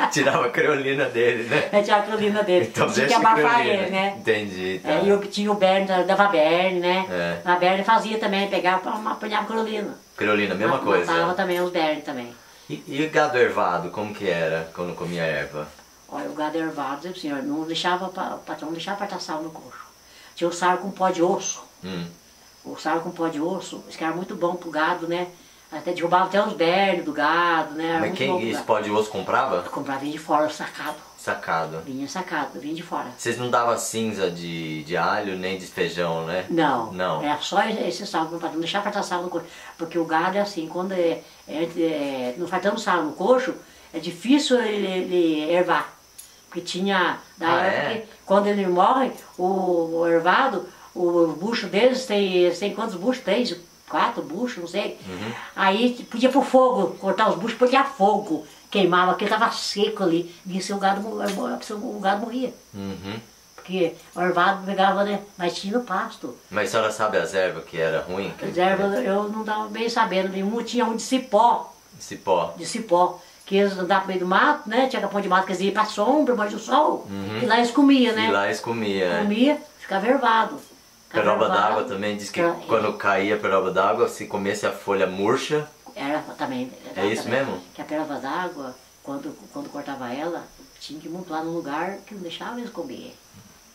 tirava a criolina dele, né? É tinha a crolina dele. Então tinha que abafar ele, né? Entendi, tá. É, e eu tinha o Berne, dava Berne, né? É. A Berne fazia também, pegava, apanhava crolina. Criolina, mesma Ma- coisa. Matava também os Berne também. E, e o gado ervado, como que era quando comia erva? Olha, o gado ervado, senhor, não deixava, pra- o patrão não deixava pra sal no coxo. Tinha o sal com pó de osso. Hum. O sal com pó de osso, isso que era muito bom pro gado, né? Até derrubava até os bernes do gado, né? Era Mas quem esse pó de osso comprava? Comprava de fora, sacado. Sacado. Vinha sacado, vinha de fora. Vocês não davam cinza de, de alho nem de feijão, né? Não, Não. é só esse sal, não pode deixar faltar sal no coxo. Porque o gado é assim, quando é, é, é, não faltando sal no coxo, é difícil ele, ele ervar. Porque tinha, da Ah, época é? quando ele morre, o, o ervado, o bucho deles tem, têm quantos buchos? Três, quatro buchos, não sei. Uhum. Aí podia pôr fogo, cortar os buchos, podia fogo, queimava, porque estava seco ali. Se o gado, o gado morria. Uhum. Porque o ervado pegava, né? Mas tinha no pasto. Mas a senhora sabe as ervas que era ruim? Que- Reserva eu não estava bem sabendo. Nenhum tinha um de cipó, Cipó. de cipó. Que eles andavam no meio do mato, né? Tinha capão de mato que eles iam pra sombra, mas do sol. E lá eles comiam, né? E lá eles comiam. é. Comia, ficava ervado. Ficava Peroba d'água também, diz que Era- quando caía a peroba d'água, se comesse a folha murcha, Era também. É isso também. mesmo? Que a peroba d'água, quando, quando cortava ela, tinha que montar num lugar que não deixava eles comer.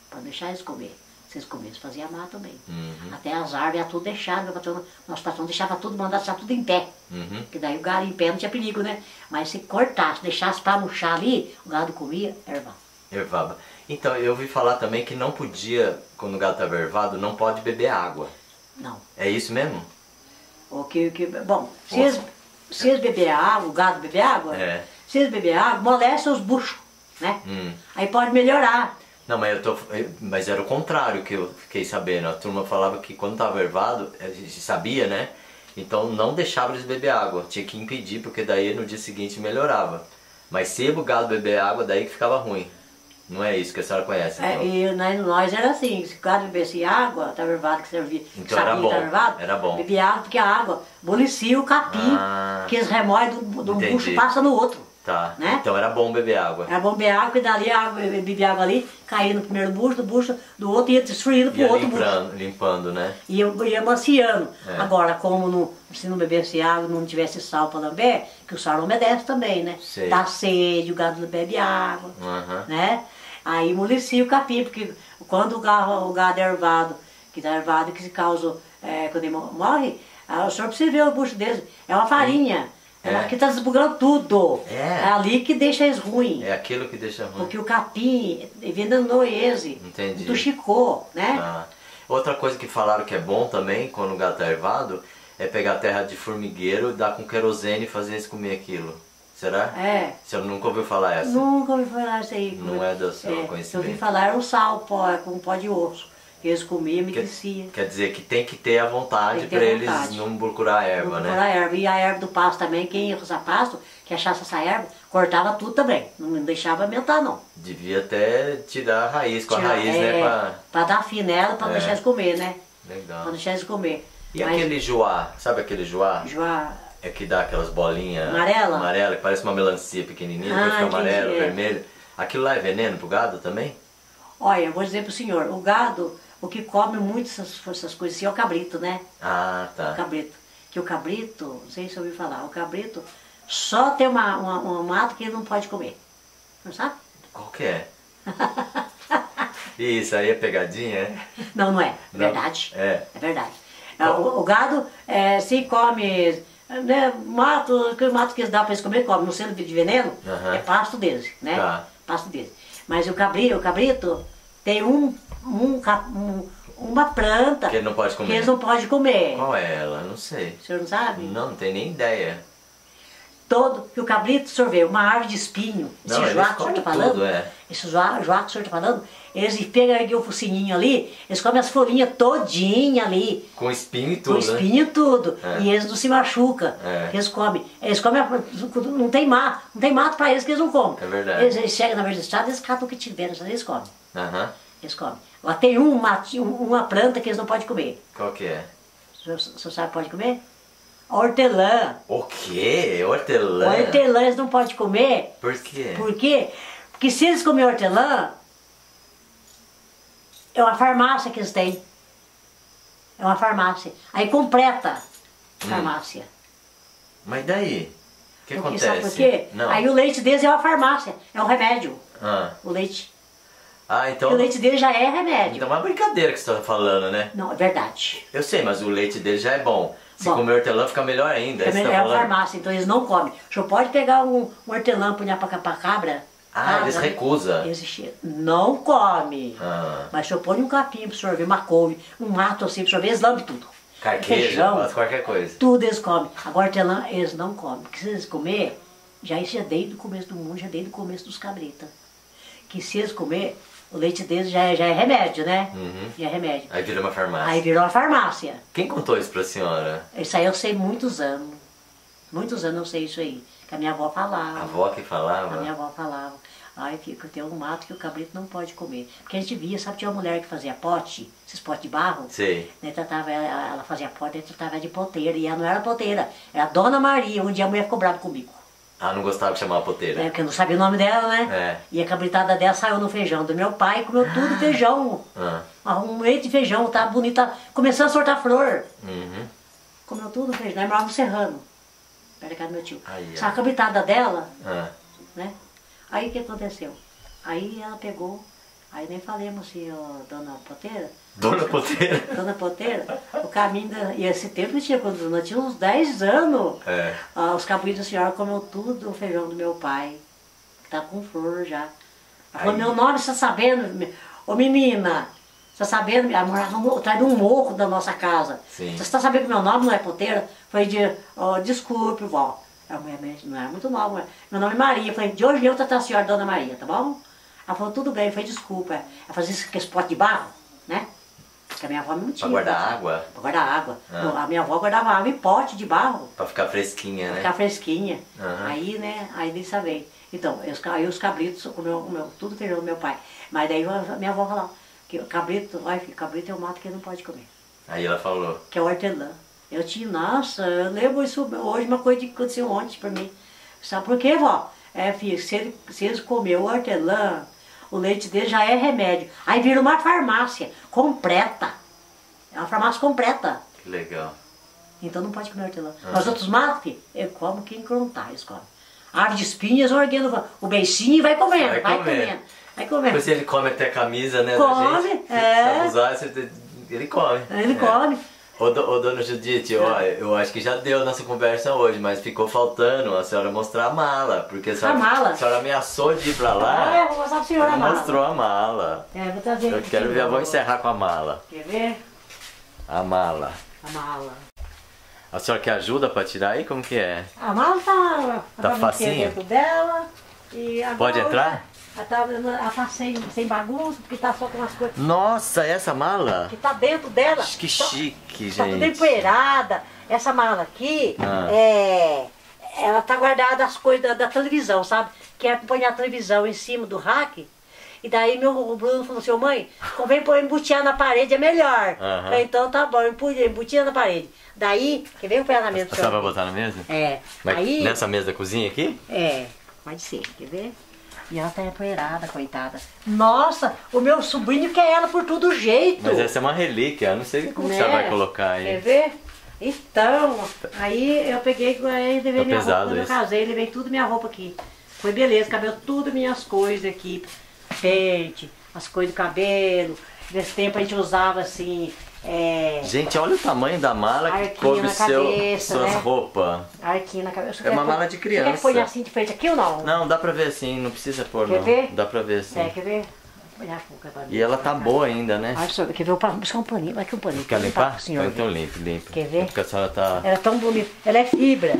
Para deixar eles comer. Se eles comessem, fazia mal também. Uhum. Até as árvores era tudo deixado, meu patrão, nosso patrão deixava tudo, mandava deixar tudo em pé. Uhum. Que daí o gado em pé não tinha perigo, né? Mas se cortasse, deixasse para murchar ali, o gado comia, erva. ervava. Então, eu ouvi falar também que não podia, quando o gado estava ervado, não pode beber água. Não. É isso mesmo? O que, que, bom, se eles, se eles beber água, o gado beber água, É. se eles beber água, molesta os buchos, né? Hum. Aí pode melhorar. Não, mas eu tô. Mas era o contrário que eu fiquei sabendo. A turma falava que quando estava ervado, a gente sabia, né? Então não deixava eles beber água, tinha que impedir, porque daí no dia seguinte melhorava. Mas se o gado beber água, daí que ficava ruim. Não é isso que a senhora conhece, É, então? e nós, nós era assim, se o gado bebesse água, tavervado que servia, Então era sabia bom, era bom. bebia água porque a água abolicia o capim, Ah. que eles remoem do, do Entendi. bucho passa no outro. Tá, Né? então era bom beber água. Era bom beber água e dali a água, bebia água ali, caía no primeiro bucho, do bucho do outro e ia destruindo pro Ia outro bucho. limpando, limpando, né? Ia, ia maciando. É. Agora, como não, se não bebesse água, não tivesse sal para lamber, que o sal não umedece também, né? Sei. Dá sede, o gado não bebe água, né? Aí amolecia o capim, porque quando o gado, o gado é ervado, que dá ervado, que se causa, é, quando ele mo- morre, ah, o senhor precisa ver o bucho dele, é uma farinha. É. É. Que tá desbugando tudo. É. ali que deixa eles ruins. É aquilo que deixa ruim. Porque o capim envenenou esse, Entendi. intoxicou, né? Tá. Outra coisa que falaram que é bom também, quando o gato tá ervado, é pegar terra de formigueiro, dar com querosene e fazer eles comer aquilo. Será? É. Você nunca ouviu falar essa? Nunca ouvi falar isso aí. Não é do seu Eu conhecimento. ouvi falar era o sal, pó, com pó de osso. Eles comiam e descia. quer dizer que tem que ter a vontade para eles não procurar a erva, Não né? a erva. E a erva do pasto também, quem ia usar pasto, que achasse essa erva, cortava tudo também. Não deixava aumentar, não. Devia até tirar a raiz com a Tira- raiz, é, né? Pra... pra dar fim nela, pra É. deixar eles comer, né? Legal. Pra deixar eles comer. E aquele joá, sabe aquele joá? Joá, É que dá aquelas bolinhas Amarela? amarela, que parece uma melancia pequenininha, Ah, que fica amarelo, é. vermelho. Aquilo lá é veneno pro gado também? olha, eu vou dizer pro senhor, o gado, o que come muito essas, essas coisas assim é o cabrito, né? Ah, O tá. cabrito. Que o cabrito, não sei se você ouviu falar, o cabrito só tem uma, uma, um mato que ele não pode comer. Não sabe? Qual que é? Isso aí é pegadinha, é? Não, não é. É Não. verdade. É. É verdade. O, o gado, é, se come né, mato, que mato que eles dão para eles comer, come, não sendo de veneno, Aham. é pasto deles, né? Tá. Pasto deles. Mas o cabrito, o cabrito tem um, um, um- uma planta Que não pode que comer. eles não podem comer. Qual é ela? Não sei. O senhor não sabe? Não, não tem nem ideia. Todo, que o cabrito sorveu, uma árvore de espinho, esse joá que o senhor está falando, tudo, é. esse joá, joá que o senhor está falando, eles pegam aqui o focinhinho ali, eles comem as folhinhas todinha ali, Com espinho e com tudo, né? espinho e tudo, É. e eles não se machucam, É. eles comem, eles comem, a- não tem mato, não tem mato para eles que eles não comem. É verdade. Eles, eles chegam na beira do estrada, eles catam o que tiver, eles comem, Aham. eles comem. Lá tem um matinho, uma planta que eles não podem comer, Qual que é? o senhor sabe pode comer? Hortelã. O quê? Hortelã? Hortelã eles não podem comer, Por quê? Por quê? Porque se eles comerem hortelã, é uma farmácia que eles têm. É uma farmácia. Aí completa a Hum. farmácia. Mas daí? O que Porque acontece? sabe por quê? Não. Aí o leite deles é uma farmácia, é um remédio. Ah, O leite. ah então... O leite deles já é remédio. Então é uma brincadeira que você tá falando, né? Não, é verdade. Eu sei, mas o leite dele já é bom. Se Bom. comer hortelã fica melhor ainda. É, você tá farmácia, então eles não comem. O senhor pode pegar um, um hortelã punhar pra, cabra. Ah, cabra, eles recusam. Eles che- não come. Ah, Mas se eu põe um capim senhor ver, uma couve, um mato assim senhor ver, eles lambem tudo. carqueja, Feijão. qualquer coisa. Tudo eles comem. Agora hortelã eles não comem. Porque se eles comer, já isso é desde o começo do mundo, já desde o começo dos cabritas. Que se eles comer, o leite deles já é, já é remédio, né? Uhum. Já é remédio. Aí vira uma farmácia. Aí virou uma farmácia. Quem contou isso pra senhora? Isso aí eu sei muitos anos. Muitos anos eu sei isso aí. Que a minha avó falava. A avó que A falava? minha avó falava. Ai, fica, tem um mato que o cabrito não pode comer. Porque a gente via, sabe, tinha uma mulher que fazia pote, esses potes de barro. Sei. Né, tratava ela, ela fazia pote, ela tratava ela de poteira. E ela não era poteira, era a Dona Maria. Um dia a mulher ficou brava comigo. Ah, não gostava de chamar a poteira. Né, porque eu não sabia o nome dela, né? É. E a cabritada dela saiu no feijão do meu pai, comeu tudo feijão. Ah, Um leite de feijão, tá bonita, começando a soltar flor. uhum. Comeu tudo feijão. Morávamos no Serrano, perto da casa do meu tio. Aí, ó. Sabe a cabritada dela, Ah, né? Aí o que aconteceu? Aí ela pegou, aí nem falemos assim, ó, dona Poteira, Dona Poteira. dona Poteira, o caminho da. E esse tempo eu tinha quando eu tinha uns 10 anos. É. Ah, os cabritos da senhora comeu tudo o feijão do meu pai, que tá com flor já. Ela falou, Aí. meu nome, você tá sabendo? Ô menina, você tá sabendo? Ela morava atrás de um morro da nossa casa. Sim. Você tá sabendo que meu nome não é Poteira? Foi de, ó, desculpe, vó. A mulher não é muito nova, mas meu nome é Maria. Falei, de hoje eu tratar a senhora Dona Maria, tá bom? Ela falou, tudo bem, foi desculpa. Ela fazia esse, esse pote de barro, né? porque a minha avó não tinha. Pra guardar água? Pra guardar água. Ah. A minha avó guardava água em pote de barro, Pra ficar fresquinha, pra né? ficar fresquinha. Aham. Aí, né, aí dessa vez. Então, eu, aí os cabritos, o meu, o meu, tudo feijão do meu pai. Mas daí a minha avó falava que o cabrito, ai filho, cabrito é um mato que não pode comer. Aí ela falou, que é o hortelã. Eu tinha, nossa, eu lembro isso hoje, uma coisa que aconteceu ontem pra mim. Sabe por quê, vó? É, filho, se, ele, se eles comer o hortelã, o leite dele já é remédio. Aí vira uma farmácia completa. É uma farmácia completa. que legal. Então não pode comer hortelã. Mas outros matos, eu como quem plantar, eles comem. Árvore de espinhas, orguendo, o beicinho vai comendo, Vai vai, comendo. comendo. Vai comendo. Depois ele come até a camisa, né, Come, gente. é. Se abusar, ele come. Ele É. come. Ô, do- ô dona Judite, ó, eu acho que já deu nossa conversa hoje, mas ficou faltando a senhora mostrar a mala, porque a senhora, mala? a senhora ameaçou de ir pra Ah, lá eu vou mostrar a e mala. mostrou a mala. É, vou trazer Eu quero ver, novo. vamos encerrar com a mala. Quer ver? A mala. A mala. A senhora quer ajuda pra tirar aí? Como que é? A mala tá, Tá meter dentro dela. E agora Pode entrar? Ela tá, tá sem, bagunça, porque tá só com as coisas Nossa, essa mala? que tá dentro dela. Que Só- chique, Tá tudo gente. empoeirada. Essa mala aqui, Ah. é, ela tá guardada as coisas da, da televisão, sabe? Que é põe a televisão em cima do rack. E daí meu o Bruno falou assim, mãe, convém pôr embutear na parede, é melhor. Falei, Então tá bom, embu- embutia na parede. Daí, quer ver o pé na mesa? Senhor? vai botar na mesa? É. Mas aí, Nessa mesa da cozinha aqui? é, pode ser, quer ver? E ela tá empoeirada, coitada. Nossa, o meu sobrinho quer ela por todo jeito. Mas essa é uma relíquia, eu não sei como Né? senhora vai colocar Quer aí. ver? Então, aí eu peguei, aí levei Tá minha roupa, quando eu casei, levei tudo minha roupa aqui. Foi beleza, cabelo tudo minhas coisas aqui. Pente, as coisas do cabelo. Nesse tempo a gente usava assim, é, Gente, olha o tamanho da mala que Arquinho coube na seu, cabeça, suas né? roupas. arquinho na cabeça. É quer uma pôr- mala de Você quer criança. que ponha assim de frente aqui ou não? Não, dá pra ver assim, não precisa pôr Quer não. ver? Dá pra ver assim. É, quer ver? Olha a cuca pra mim. E ela tá boa ainda, né? Olha só, quer ver? Vou buscar um paninho, vai aqui um paninho. Quer limpar? senhor então ver. limpe, limpe. Quer ver? Porque a senhora tá... Ela é tão bonita. Ela é fibra.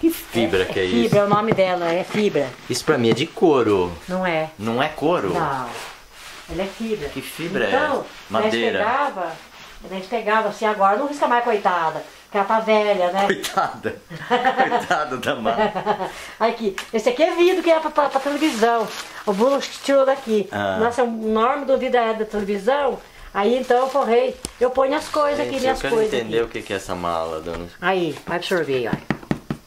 Que fibra que é isso? Fibra, é o nome dela, é fibra. Isso pra mim é de couro. Não é? Não é couro? Não. Ela é fibra. Que fibra é então, essa? Madeira. Nós pegava, nós pegava assim, agora não risca mais, coitada. Porque ela tá velha, né? Coitada. Coitada da mala. aqui, esse aqui é vidro que é pra, pra, pra televisão. O Bruno tirou daqui. Ah. Nossa, o nome do vidro é da televisão. Aí então eu forrei. Eu ponho as coisas aqui, Gente, eu minhas quero coisas. entender aqui. o que que é essa mala, dona. Aí, vai absorver, ó.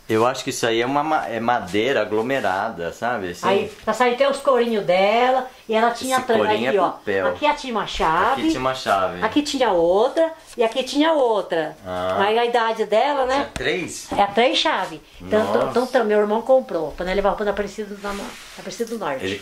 Eu acho que isso aí é uma ma- é madeira aglomerada, sabe? Assim, Aí, tá saindo até os corinhos dela. E ela tinha Esse é aqui, ó. papel. Aqui tinha uma chave. Aqui tinha uma chave. Aqui tinha outra e aqui tinha outra. Ah. Mas a idade dela, Tinha né? três? É três chaves. Então, então, então, meu irmão comprou pra nós levar pra Aparecida do, na Aparecida do Norte. Ele...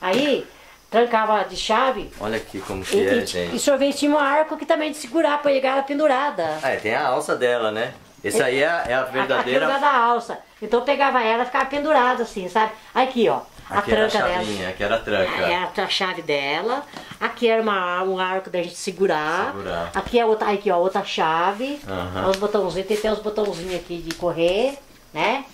Aí, trancava de chave Olha aqui como e, que é, e, gente. e sorvete tinha um arco que também de segurar pra pegar ela pendurada. Ah, é, tem a alça dela, né? Esse aí é, a- é a verdadeira. lugar da alça. Então eu pegava ela e ficava pendurada assim, sabe? Aqui, ó. A Aqui era a tranca dela. chavinha, aqui era a tranca. É a chave dela. Aqui era uma, um arco da gente segurar. Segurar. Aqui é outra, aqui ó, outra chave. Aham. Os botãozinhos, tem até os botãozinhos aqui de correr, né?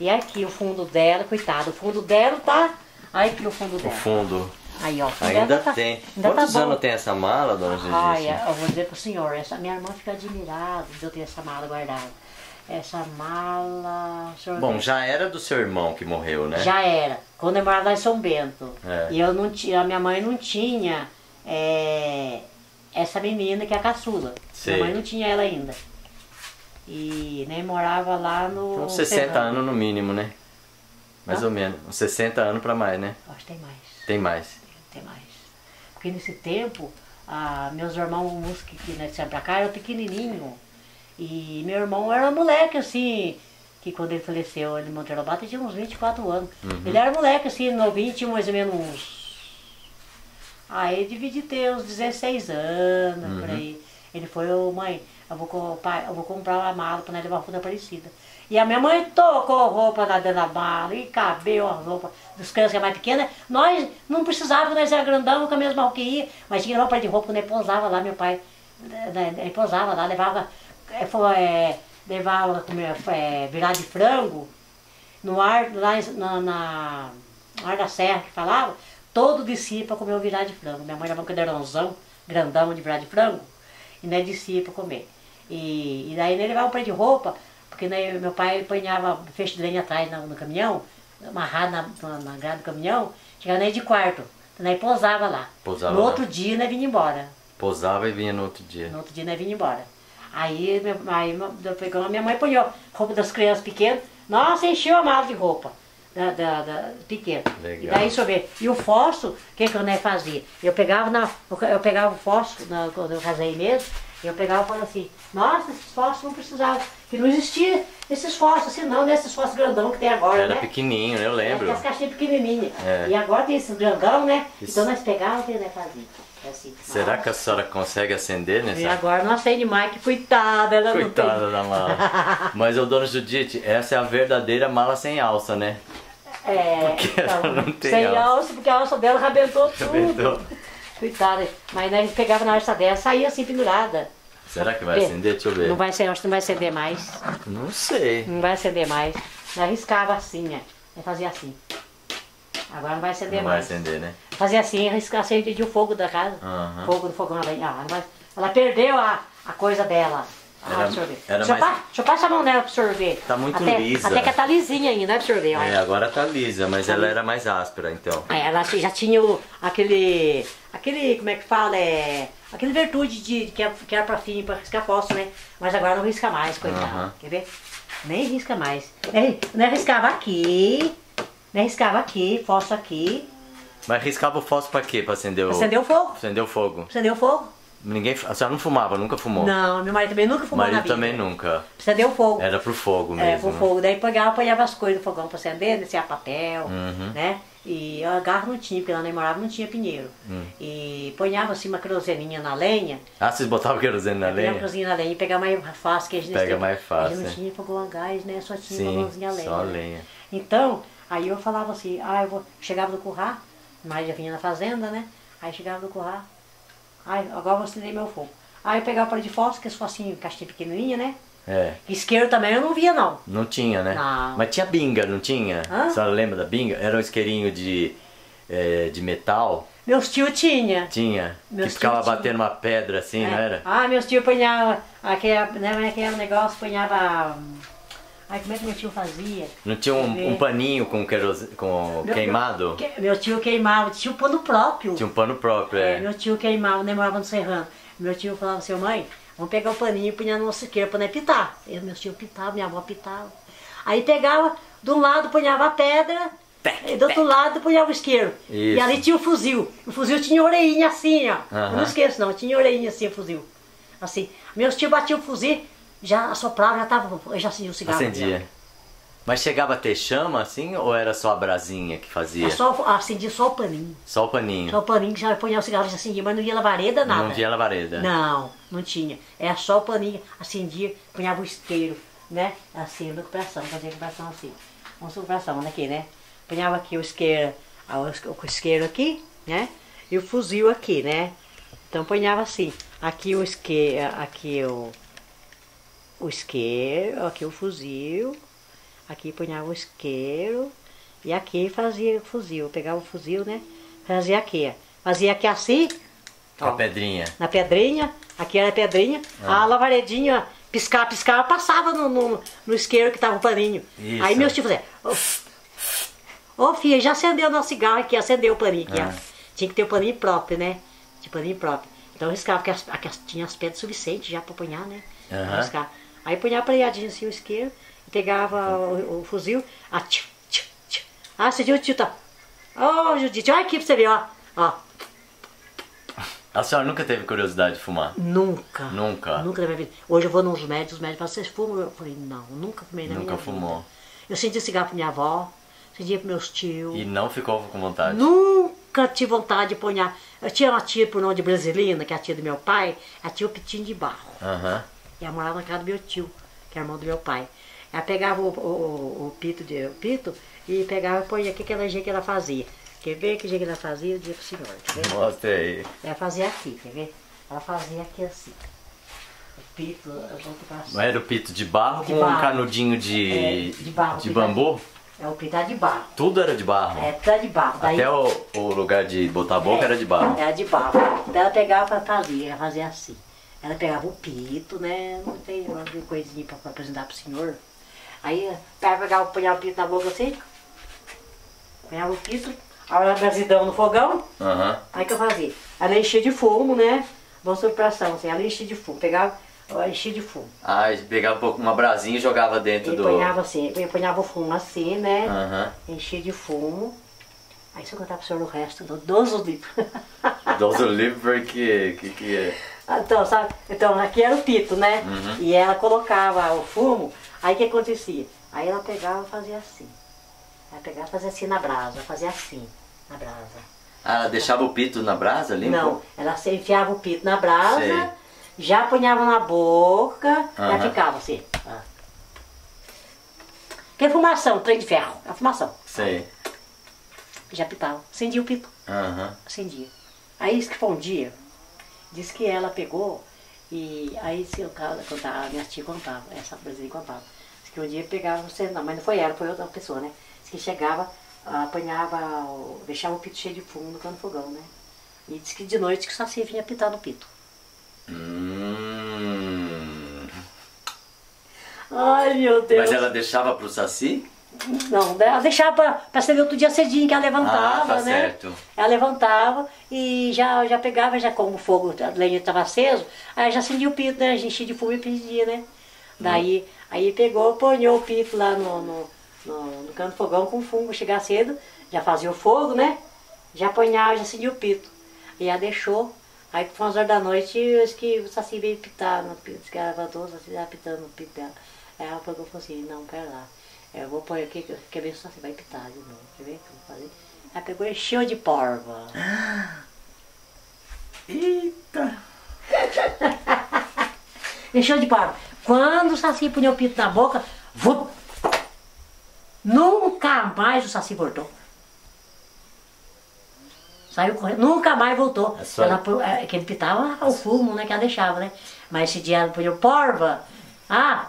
E aqui o fundo dela, coitado, o fundo dela tá. Aí aqui o fundo O dela. fundo. Aí, ó. Ainda tá- tem. Ainda Quantos tá anos tem essa mala, dona Gigi? Olha, eu vou dizer pro senhor, essa, minha irmã fica admirada de eu ter essa mala guardada. Essa mala. Bom, já era do seu irmão que morreu, né? Já era. Quando eu morava lá em São Bento. É. E eu não tinha, a minha mãe não tinha é, essa menina que é a caçula. Sei. Minha mãe não tinha ela ainda. E nem morava lá no. Uns 60 Serrano. anos no mínimo, né? Mais Hã? ou menos. Uns 60 anos pra mais, né? Acho que. Tem mais. Tem mais. Porque nesse tempo, ah, meus irmãos que, que nasceram pra cá eram pequenininho. E meu irmão era moleque, assim, que quando ele faleceu, ele Monteiro Lobato, tinha uns 24 anos. Uhum. Ele era moleque, assim, novinho, tinha mais ou menos uns... Aí de ter uns 16 anos, Uhum. por aí. Ele foi, ô mãe, eu vou, eu vou comprar uma mala pra nós levar pra Aparecida. E a minha mãe tocou roupa na dentro da mala, e cabelo, as roupas dos crianças que é mais pequenas. Nós não precisávamos, nós era grandão com a mesma roupa que ia, mas tinha parte de roupa, né, pousava lá, meu pai, né, ele pousava lá, levava, é, é, levava comer, é, virar de frango, no ar, lá na, na ar da serra que falava, todo descia para comer o virar de frango. Minha mãe levava um cadeirãozão, grandão de braço de frango, e nós descia para comer. E, e daí nós levava um par de roupa, porque né, meu pai apanhava feixe de lenha atrás no, no caminhão, amarrado na, na, na grade do caminhão, chegava nós de quarto, nós pousava lá. Pousava no lá. outro dia nós vinha embora. Posava e vinha no outro dia. No outro dia nós vinha embora. Aí, meu, aí pegou, minha mãe ponhou roupa das crianças pequenas. Nossa, encheu a mala de roupa da, da, da pequena. Legal. E daí, ver. E o fósforo, o que, que eu né, fazia? Eu pegava, na, eu pegava o fósforo, na, quando eu casei mesmo, eu pegava e falava assim, nossa, esses fósforos não precisavam, que não existia esses fósforos, assim não, né, esses fósforos grandão que tem agora, Era né? pequenininho, eu É, lembro. Aquelas caixinhas pequenininhas. É. E agora tem esse grandão, né? Isso. Então nós pegávamos e né, fazia. É assim. Será que a senhora consegue acender E nessa? agora não acende mais, que coitada, ela não Coitada da mala. Mas, ô dona Judite, essa é a verdadeira mala sem alça, né? tem. É, Porque ela não tem sem alça. alça, porque a alça dela arrebentou tudo. Arrebentou. Coitada. Mas nós pegava na alça dela, saía assim pendurada. Será que vai Vê. acender? Deixa eu ver. Não vai ser, acho que não vai acender mais. Não sei. Não vai acender mais. Nós riscava assim, né? Nós fazia assim. Agora não vai acender Não vai mais. acender, né? Fazia assim, acendia o fogo da casa. Aham. Fogo do fogão. Ela, ah, mas ela perdeu a, a coisa dela. Ah, deixa eu ver. era deixa, eu mais- pa- deixa eu passar a mão nela pro senhor ver. Tá muito até, lisa. Até que tá lisinha ainda, né, pro senhor ver. olha. É, agora tá lisa, mas ela era mais áspera, então. Aí Ela já tinha o- aquele. aquele. como é que fala? É. Aquele virtude de, que, era, que era pra fim, pra riscar fósforo, né? Mas agora não risca mais, coitado. Aham. Quer ver? Nem risca mais. Nem, nem riscava aqui. Nem riscava aqui, fósforo aqui. Mas riscava o fósforo pra quê? Pra acender o... Acendeu o fogo. Acender o fogo. Acendeu o fogo? Ninguém... A senhora não fumava, nunca fumou? Não, meu marido também nunca fumou na marido vida. também nunca. Acendeu o fogo. Era pro fogo É, mesmo. pro fogo. Daí pegava, apanhava as coisas do fogão pra acender, descia papel, Uhum. né? E a garra não tinha, porque lá onde morava não tinha pinheiro. Hum. E ponhava assim uma queroseninha na lenha, Ah, vocês botavam querosene na lenha? uma queroseninha na lenha e pegava mais fácil, que a gente Pega mais fácil, é. não tinha fogão a gás, né? Só tinha Sim, fogãozinho a lenha. só né? lenha. Então, aí eu falava assim, ah, eu vou. Chegava do curral, mas já vinha na fazenda, né? Aí chegava do curral, aí agora eu vou acender meu fogo. Aí eu pegava palito de fósforo, que esse fósforo caixinha pequenininha, né? É. Isqueiro também eu não via, não. Não tinha, né? Não. Mas tinha binga, não tinha? Hã? A senhora lembra da binga? Era um isqueirinho de, é, de metal. Meus tios tinha. Tinha. Meus que ficava tios tinha. batendo uma pedra assim, não É. era? Ah, meus tios punhavam aquele, né, aquele negócio, punhava. hum, Ai, como é que meu tio fazia? Não tinha um, um paninho com, querosene, com Meu- queimado? Meu, meu tio queimava, tinha o pano próprio. Tinha um pano próprio, É, é. meu tio queimava, morava no Serrano. Meu tio falava assim, mãe, vamos pegar o paninho e punhar no nosso isqueiro pra nós pitar. Eu, meu tio pitava, minha avó pitava. Aí pegava, de um lado punhava a pedra, Tec, e do outro lado punhava o isqueiro. Isso. E ali tinha o fuzil. O fuzil tinha orelhinha assim, ó. Eu Aham. não esqueço não, tinha orelhinha assim o fuzil. Assim. Meus tios batiam o fuzil, já assopravam, já tava, eu já acendia o cigarro. Acendia. Mas chegava a ter chama assim ou era só a brasinha que fazia? É só, acendia só o paninho. Só o paninho. Só o paninho que já punha o cigarro já acendia, mas não ia lavareda, nada. Não tinha lavareda. Não, não tinha. Era só o paninho, acendia, punhava o isqueiro, né? Assim, recuperação, fazia recuperação assim. Vamos recuperação, olha aqui, né? Punhava aqui o isqueiro, o isque- o isqueiro aqui, né? E o fuzil aqui, né? Então punhava assim, aqui o isqueiro, aqui o, o isqueiro, aqui o fuzil, aqui punhava o isqueiro e aqui fazia o fuzil. Pegava o fuzil, né? Fazia aqui. Fazia aqui assim, Com a ó, pedrinha. na pedrinha, aqui era a pedrinha, Ah. a lavaredinha piscar, piscar, passava no, no, no isqueiro que tava o paninho. Isso. Aí meus tios faziam, ô ô, filha, já acendeu o nosso cigarro aqui, acendeu o paninho aqui, Ah. Tinha que ter o paninho próprio, né? Tinha paninho próprio. Então eu riscava, porque as, tinha as pedras suficientes já para punhar, né? Riscar. Aí punhava apanhadinho assim o isqueiro, pegava o, o fuzil, ah, tchiu, tchiu, tchiu. Ah, você viu o tio tá. Ô, Judite, olha aqui pra você ver, ó. Ó, A senhora nunca teve curiosidade de fumar? Nunca. Nunca? Nunca na minha vida. Hoje eu vou nos médicos, os médicos falam, vocês fumam? Eu falei, não, nunca fumei na Nunca minha fumou. vida. Eu sentia cigarro pra minha avó, sentia pros meus tios. E não ficou com vontade? Nunca tive vontade de ponhar. Eu tinha uma tia por nome de Brasilina, que é a tia do meu pai, a tia o Pitinho de Barro. Aham. E ela morava na casa do meu tio, que é irmão do meu pai. Ela pegava o, o, o- pito, de, o pito e pegava e ponha aqui aquela jeito que ela fazia. Quer ver que jeito que ela fazia? Eu dizia pro senhor, quer ver? Mostra aí. Ela fazia aqui, quer ver? Ela fazia aqui assim. O pito, assim. Mas era o pito de barro De com um canudinho de, É, de barro, de bambu? É o pito de barro. Tudo era de barro. É, tudo era de barro. Daí, Até o, o lugar de botar a boca É. era de barro. Era de barro. Daí ela pegava e fazia, fazia assim. Ela pegava o pito, né? Não tem uma coisinha pra apresentar pro senhor. Aí pegava, punhava o pito na boca assim, punhava o pito, a brasidão no fogão, Aham. aí que eu fazia. Ela enchia de fumo, né? Boa pressão, assim, ela enchia de fumo, pegava, enchia de fumo. Ah, pegava um uma brasinha e jogava dentro E do. punhava assim, eu punhava o fumo assim, né? Aham. Enchia de fumo. Aí se eu contar pro senhor o resto do 12 livros. Deus o livre porque. Que, que é? Então, sabe? Então, aqui era o pito, né? Uhum. E ela colocava o fumo, aí o que acontecia? Aí ela pegava e fazia assim. Ela pegava e fazia assim na brasa, fazia assim na brasa. Ah, ela deixava o pito na brasa ali? um Não, ela enfiava o pito na brasa, Sei. já punhava na boca, já Aham. ficava assim. ó. Que é fumação, trem de ferro, é fumação. Sei. Já pitava, acendia o pito. Aham. acendia. Aí isso que foi um dia, disse que ela pegou e aí se eu contava, a minha tia contava, essa brasileira contava. Disse que um dia pegava você, não, mas não foi ela, foi outra pessoa, né? Disse que chegava, apanhava, o- deixava o pito cheio de fumo no cano do fogão, né? E disse que de noite que o saci vinha pitar no pito. Hum. Ai meu Deus! Mas ela deixava pro saci? Não, ela deixava você ver outro dia cedinho que ela levantava, Ah, tá né? certo. Ela levantava e já, já pegava, já como o fogo, a lenha estava aceso, aí já acendia o pito, né? A gente enchia de fumo e pedia, né? Daí, aí pegou, ponhou o pito lá no, no, no, no canto do fogão com fumo, chegar cedo, já fazia o fogo, né? Já apanhava, já acendia o pito. E ela deixou. Aí com as horas da noite, eu disse que o Saci veio pitar no pito, disse que ela levantou, o Saci estava pitando no pito dela. Aí ela pegou e falou assim, não, pera lá. Eu vou pôr aqui, que- quer ver se o Saci vai pitar de novo. Quer ver o que eu vou fazer? Ela pegou e encheu de porva. Eita! Encheu de porva. Quando o Saci punha o pito na boca, vup, nunca mais o Saci voltou. Saiu correndo, nunca mais voltou. É só- Ela, é, que ele pitava o fumo, né, que ela deixava, né? Mas esse dia ela punha porva, ah,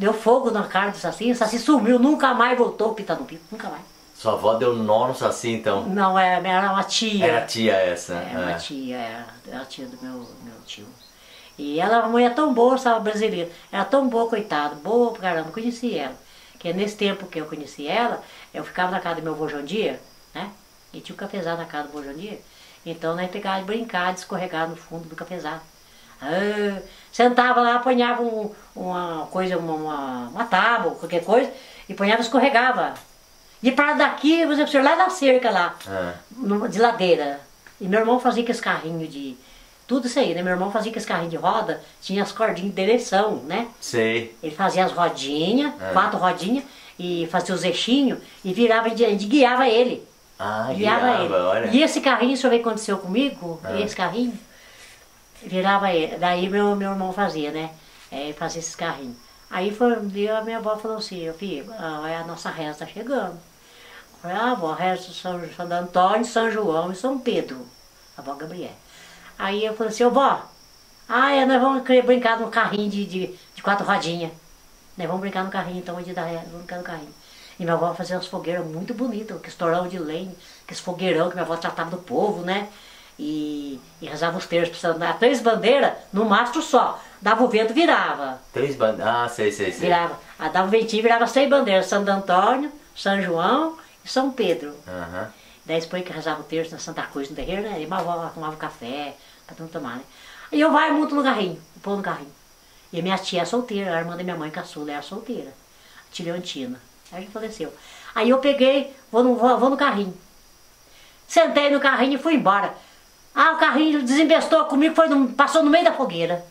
deu fogo na cara do Saci, o Saci sumiu, nunca mais voltou a pitar no pito, nunca mais. Sua avó deu nó no saci então? Não, era, era uma tia. Era a tia essa. É, uma é. tia, é, é a tia do meu, meu tio. E ela, uma mulher tão boa, sabe, brasileira. Era tão boa, coitada, boa pra caramba, conheci ela. Que nesse tempo que eu conheci ela, eu ficava na casa do meu avô Jandir, né? E tinha um cafezal na casa do avô Jandir. Então nós pegávamos de brincar, de escorregar no fundo do cafezal. Ah, sentava lá, apanhava um- uma coisa, uma, uma, uma tábua, qualquer coisa, e apanhava e escorregava. De para daqui, por exemplo, lá da cerca lá numa- de ladeira. E meu irmão fazia com esse carrinho de. Tudo isso aí, né? Meu irmão fazia com esse carrinho de roda, tinha as cordinhas de direção, né? Sei. Ele fazia as rodinhas, É. quatro rodinhas, e fazia os eixinhos e virava, a gente guiava ele. Ah, guiava guiava, ele. olha. E esse carrinho, o que aconteceu comigo, É. esse carrinho, virava ele. Daí meu, meu irmão fazia, né? É, fazia esses carrinhos. Aí foi um dia a minha avó falou assim, filho, a, a nossa reza tá chegando. Falei, ah, avó, reza São, São Antônio, São João e São Pedro. A avó Gabriel. Aí eu falei assim, ô vó, ah, é, nós vamos brincar no carrinho de, de, de quatro rodinhas. Nós vamos brincar no carrinho, então, dia da reza, vamos brincar no carrinho. E minha avó fazia umas fogueiras muito bonitas, que estourão de lenha, que fogueirão que minha avó tratava do povo, né? E, e rezava os terços, precisando dar três bandeiras no mastro só. Dava o vento, virava. Três bandas. Ah, sei, sei, sei. Virava. Aí dava o ventinho, virava seis bandeiras. Santo Antônio, São João e São Pedro. Aham. Daí depois que rezava o terço na Santa Cruz, no terreiro, né? E minha avó arrumava café pra todo mundo tomar, né? E eu vai muito no carrinho, pôr no carrinho. E minha tia é solteira, a irmã da minha mãe caçula era solteira. Tia Leontina. Aí já faleceu. Aí eu peguei, vou no, vou, vou no carrinho. Sentei no carrinho e fui embora. Ah, o carrinho desembestou comigo, foi no- passou no meio da fogueira.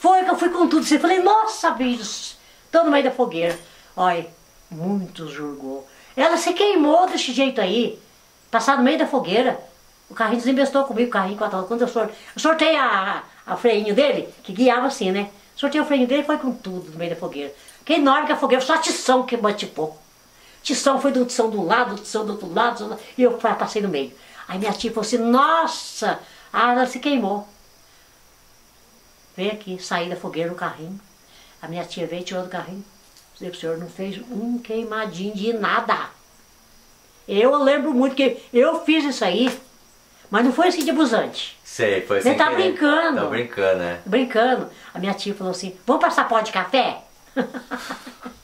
Foi que eu fui com tudo. Você falei, nossa, bichos, tô no meio da fogueira. Olha, muito jurgou. Ela se queimou desse jeito aí, passar no meio da fogueira. O carrinho desembestou comigo, o carrinho quatro. Quando eu sortei, eu sortei a, a, freinho dele, que guiava assim, né? Sortei o freinho dele foi com tudo no meio da fogueira. Que enorme que a fogueira, só a tição que bate pouco. Tição foi do tição do lado, tição do outro lado, e eu passei no meio. Aí minha tia falou assim, nossa, ah, ela se queimou. Veio aqui, saí da fogueira no carrinho. A minha tia veio, tirou do carrinho, o senhor não fez um queimadinho de nada. Eu lembro muito que eu fiz isso aí, mas não foi assim de abusante. Sei, foi Você sem tá querer. brincando. Tá brincando, né? Brincando. A minha tia falou assim, vamos passar pó de café?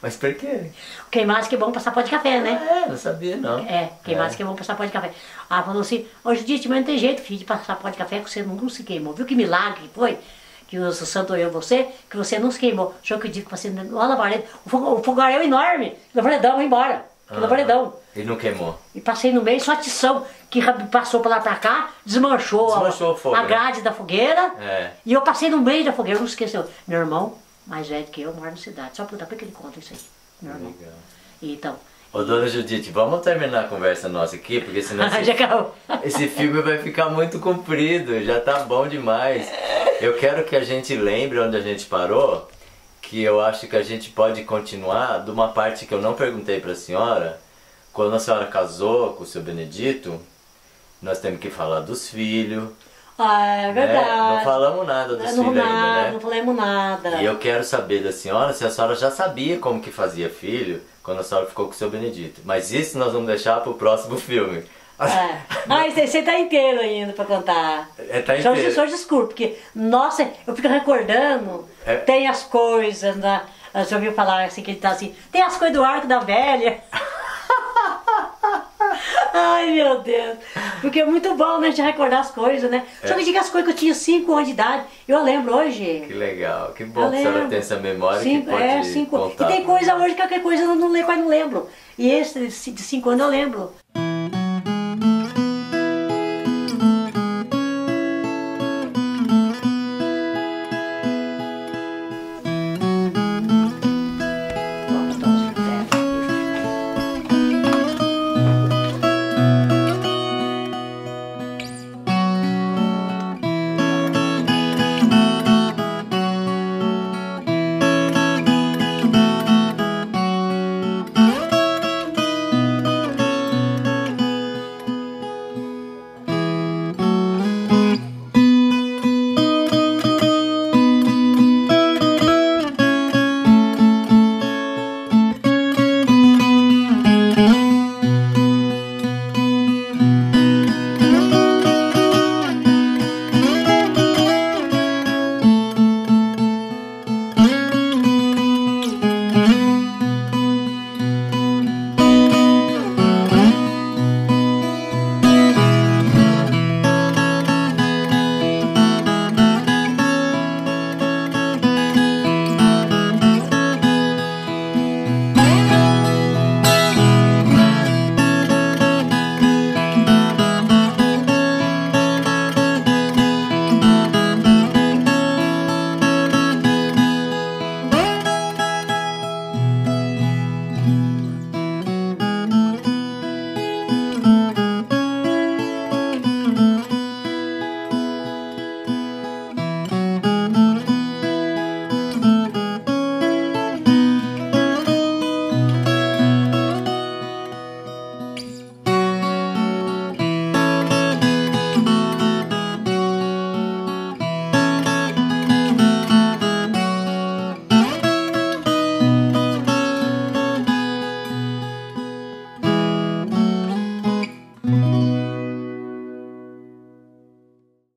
Mas por quê? Queimados que é bom passar pó de café, né? É, não sabia não. É, queimados que é bom passar pó de café. Ela falou assim, hoje dia mas não tem jeito, filho, de passar pó de café que você não se queimou. Viu que milagre que foi? Que o santo eu você, que você não se queimou. O senhor acredita que você lá na vareda, o fogo- o fogaréu enorme, no varedão, vai embora. No Ah. varedão. Ele não queimou. E passei no meio, só a tição que passou pra lá pra cá, desmanchou, a- Desmanchou o fogo, a né? grade da fogueira. É. E eu passei no meio da fogueira, não esqueceu. Meu irmão, mais velho que eu, mora na cidade. Só por que ele conta isso aí. Meu irmão. Legal. Então, Ô, dona Judite, vamos terminar a conversa nossa aqui, porque senão esse, já acabou. esse filme vai ficar muito comprido, já tá bom demais. Eu quero que a gente lembre onde a gente parou, que eu acho que a gente pode continuar de uma parte que eu não perguntei pra senhora. Quando a senhora casou com o seu Benedito, nós temos que falar dos filhos. Ah, é né? verdade. Não falamos nada dos não, filhos nada, ainda, né? não falamos nada. E eu quero saber da senhora se a senhora já sabia como que fazia filho quando a senhora ficou com o seu Benedito. Mas isso nós vamos deixar pro próximo filme. É. Ah, você, tá inteiro ainda pra contar. É, tá Só, inteiro. só desculpe, porque, nossa, eu fico recordando, É. tem as coisas, né? Você ouviu falar assim que ele tá assim, tem as coisas do arco da velha. Ai meu Deus, porque é muito bom né, de recordar as coisas, né? Só que diga as coisas que eu tinha 5 anos de idade, eu lembro hoje. Que legal, que Eu bom que a senhora tem essa memória Cinco, que pode é, cinco. contar. E tem coisa hoje que qualquer coisa eu não lembro, quase não lembro. E esse de cinco anos eu lembro.